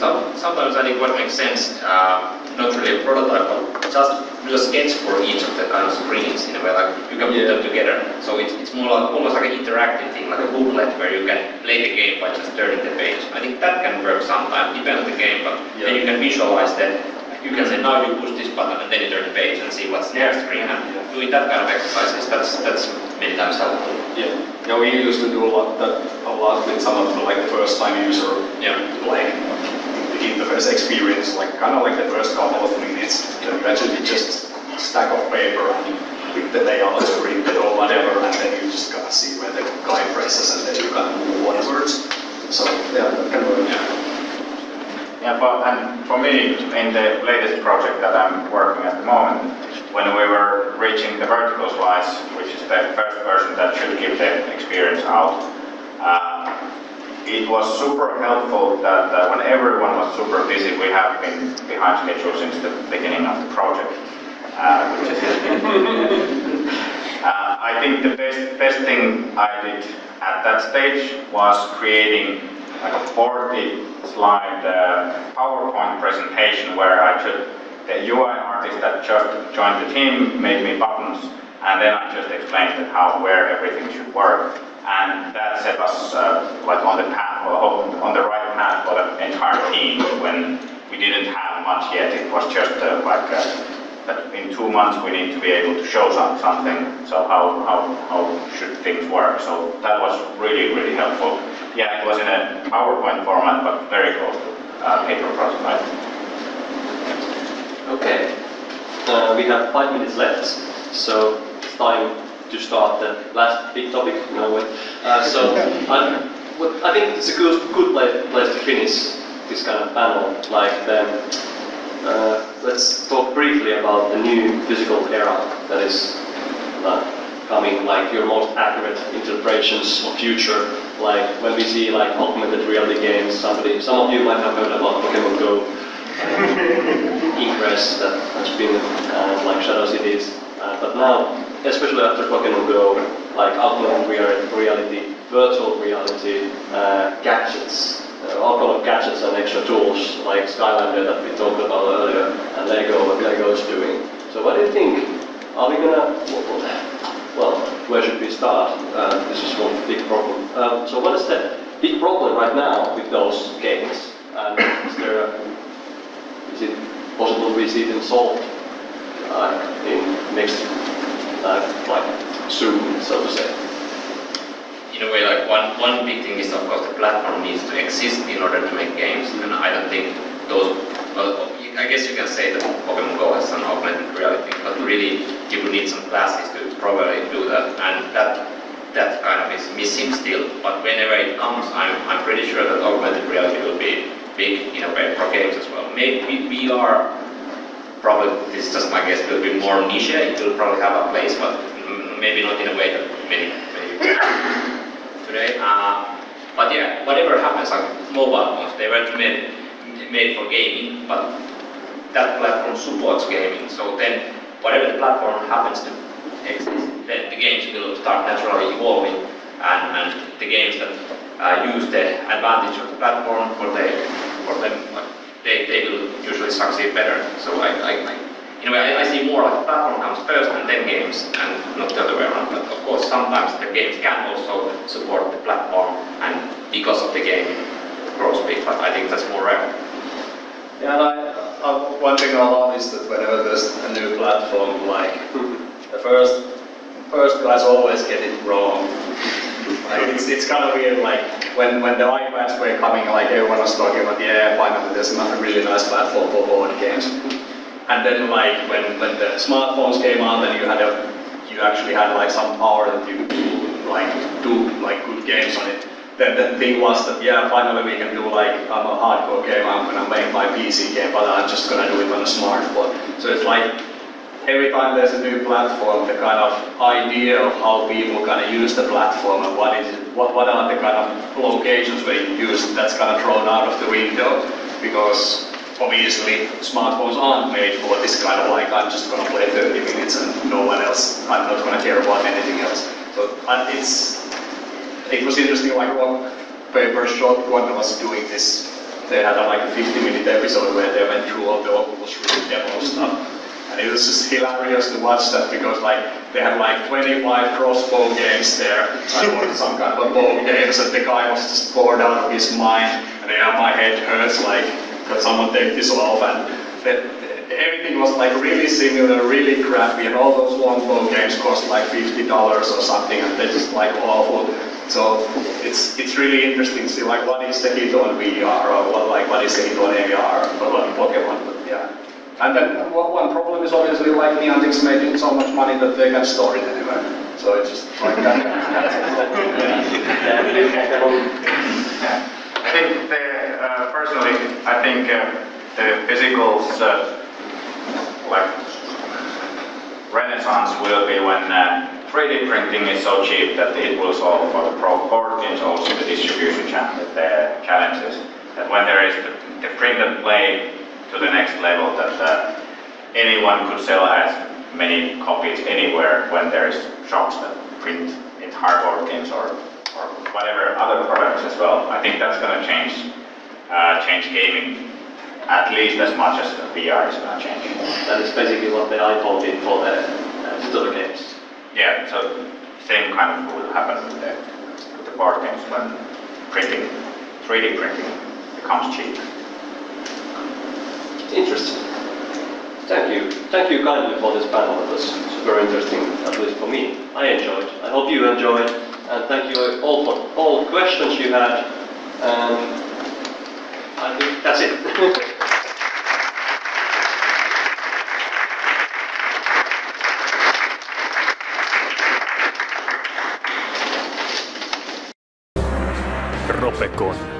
so, sometimes I think what makes sense, uh, not really a prototype, but just do a sketch for each of the kind of screens in a way, like you can put them together. So it's, it's more like, almost like an interactive thing, like a booklet where you can play the game by just turning the page. I think that can work sometimes, depends on the game, but then you can visualize that. You can say now you push this button and then you turn the page and see what's next screen. And doing that kind of exercises, that's that's many times helpful. Yeah, yeah, we used to do a lot that a lot with some of the like first time user, yeah, like the interface experience, like kind of like the first couple of minutes, then eventually just stack of paper and with the layout printed or whatever, and then you just kind of see where the guy presses, and then you kind of move onwards. So yeah, that can work. Yeah. Yeah, but and for me, in the latest project that I'm working at the moment, when we were reaching the vertical slice, which is the first version that should give the experience out, uh, it was super helpful that uh, when everyone was super busy, we have been behind schedule since the beginning of the project, uh, which is [laughs] uh, I think the best, best thing I did at that stage was creating like a 40 slide uh, PowerPoint presentation where I just, the UI artist that just joined the team made me buttons and then I just explained how, where everything should work. And that set us uh, like on the path, or on the right path for the entire team when we didn't have much yet. It was just uh, like uh, that in two months we need to be able to show some, something. So how, how, how should things work? So that was really, really helpful. Yeah, it was in a PowerPoint format, but very close to uh, paper prototype. Okay, uh, we have five minutes left, so it's time to start the last big topic. No way. Uh, so [laughs] I'm, what, I think it's a good, good place, place to finish this kind of panel. Like the, uh, let's talk briefly about the new physical era that is uh, coming, like your most accurate interpretations of future. Like when we see like augmented reality games, somebody, some of you might have heard about Pokemon Go, uh, Ingress that has been uh, like Shadow Cities. Uh, but now, especially after Pokemon Go, like augmented reality, virtual reality, uh, gadgets, uh, all kind of gadgets and extra tools like Skylander that we talked about earlier, and Lego, what Lego is doing. So what do you think? Are we gonna, well, where should we start? Uh, this is one big problem. Um, so what is the big problem right now with those games? And is there a, is it possible we see them solved uh, in next, uh, like soon, so to say? in a way, like one, one big thing is of course the platform needs to exist in order to make games, and I don't think those. Well, I guess you can say that Pokemon Go has an augmented reality, but really you would need some classes to probably do that, and that that kind of is missing still. But whenever it comes, I'm I'm pretty sure that augmented reality will be big in a way for games as well. Maybe we are probably this is just my guess. Will be more niche. It will probably have a place, but maybe not in a way that many many today. Uh, but yeah, whatever happens, like mobile phones, they were made, made for gaming, but that platform supports gaming. So then, whatever the platform happens to exist, then will start naturally evolving, and, and the games that uh, use the advantage of the platform, for they, for them, they, they will usually succeed better. So I, I, I in a way, I, I see more like the platform comes first and then games, and not the other way around. But of course, sometimes the games can also support the platform, and because of the game, grows big. But I think that's more rare. Yeah, uh, one thing I love is that whenever there's a new platform, like the first first guys always get it wrong. Like it's, it's kind of weird. Like when when the iPads were coming, like everyone was talking about, yeah, finally there's a really nice platform for board games. And then like when, when the smartphones came out then you had a you actually had like some power that you could like do like good games on it. Then the thing was that yeah, finally we can do like I'm a hardcore game, I'm gonna make my PC game, but I'm just gonna do it on a smartphone. So it's like every time there's a new platform, the kind of idea of how people of use the platform and what is what, what are the kind of locations where you use it, that's kind of thrown out of the window because obviously smartphones aren't made for this kind of like I'm just gonna play 30 minutes and no one else, I'm not gonna care about anything else. So it's, it was interesting like Rock Paper Shotgun was doing this, they had a, like a 50 minute episode where they went through all the Oculus Rift demo stuff. And it was just hilarious to watch that because like they had like 25 crossbow games there, or some kind of a bow games, and the guy was just bored out of his mind, and yeah, my head hurts like could someone take this off? And everything was like really similar, really crappy, and all those long longbow games cost like $50 or something, and they're just like awful. So it's it's really interesting to see like what is the hit on VR or what like what is the hit on AR or on Pokemon. But yeah. And then one problem is obviously like Niantic's making so much money that they can store it anywhere. So it's just like that. [laughs] I think the, uh, personally, I think uh, the physicals uh, like renaissance will be when 3D uh, printing is so cheap that it will solve for the pro board games also the distribution the challenges. That when there is the, the print and play to the next level, that uh, anyone could sell as many copies anywhere when there is shops that print entire board games or or whatever other products as well. I think that's going to change uh, change gaming at least as much as the VR is going to change. That is basically what the iPhone did for the uh, games. Yeah, so same kind of will happen with the, with the when printing, 3D printing becomes cheap. Interesting. Thank you. Thank you kindly for this panel. It was super interesting, at least for me. I enjoyed. I hope you enjoyed and thank you all for all questions you had. And I think that's it. [laughs] Becon.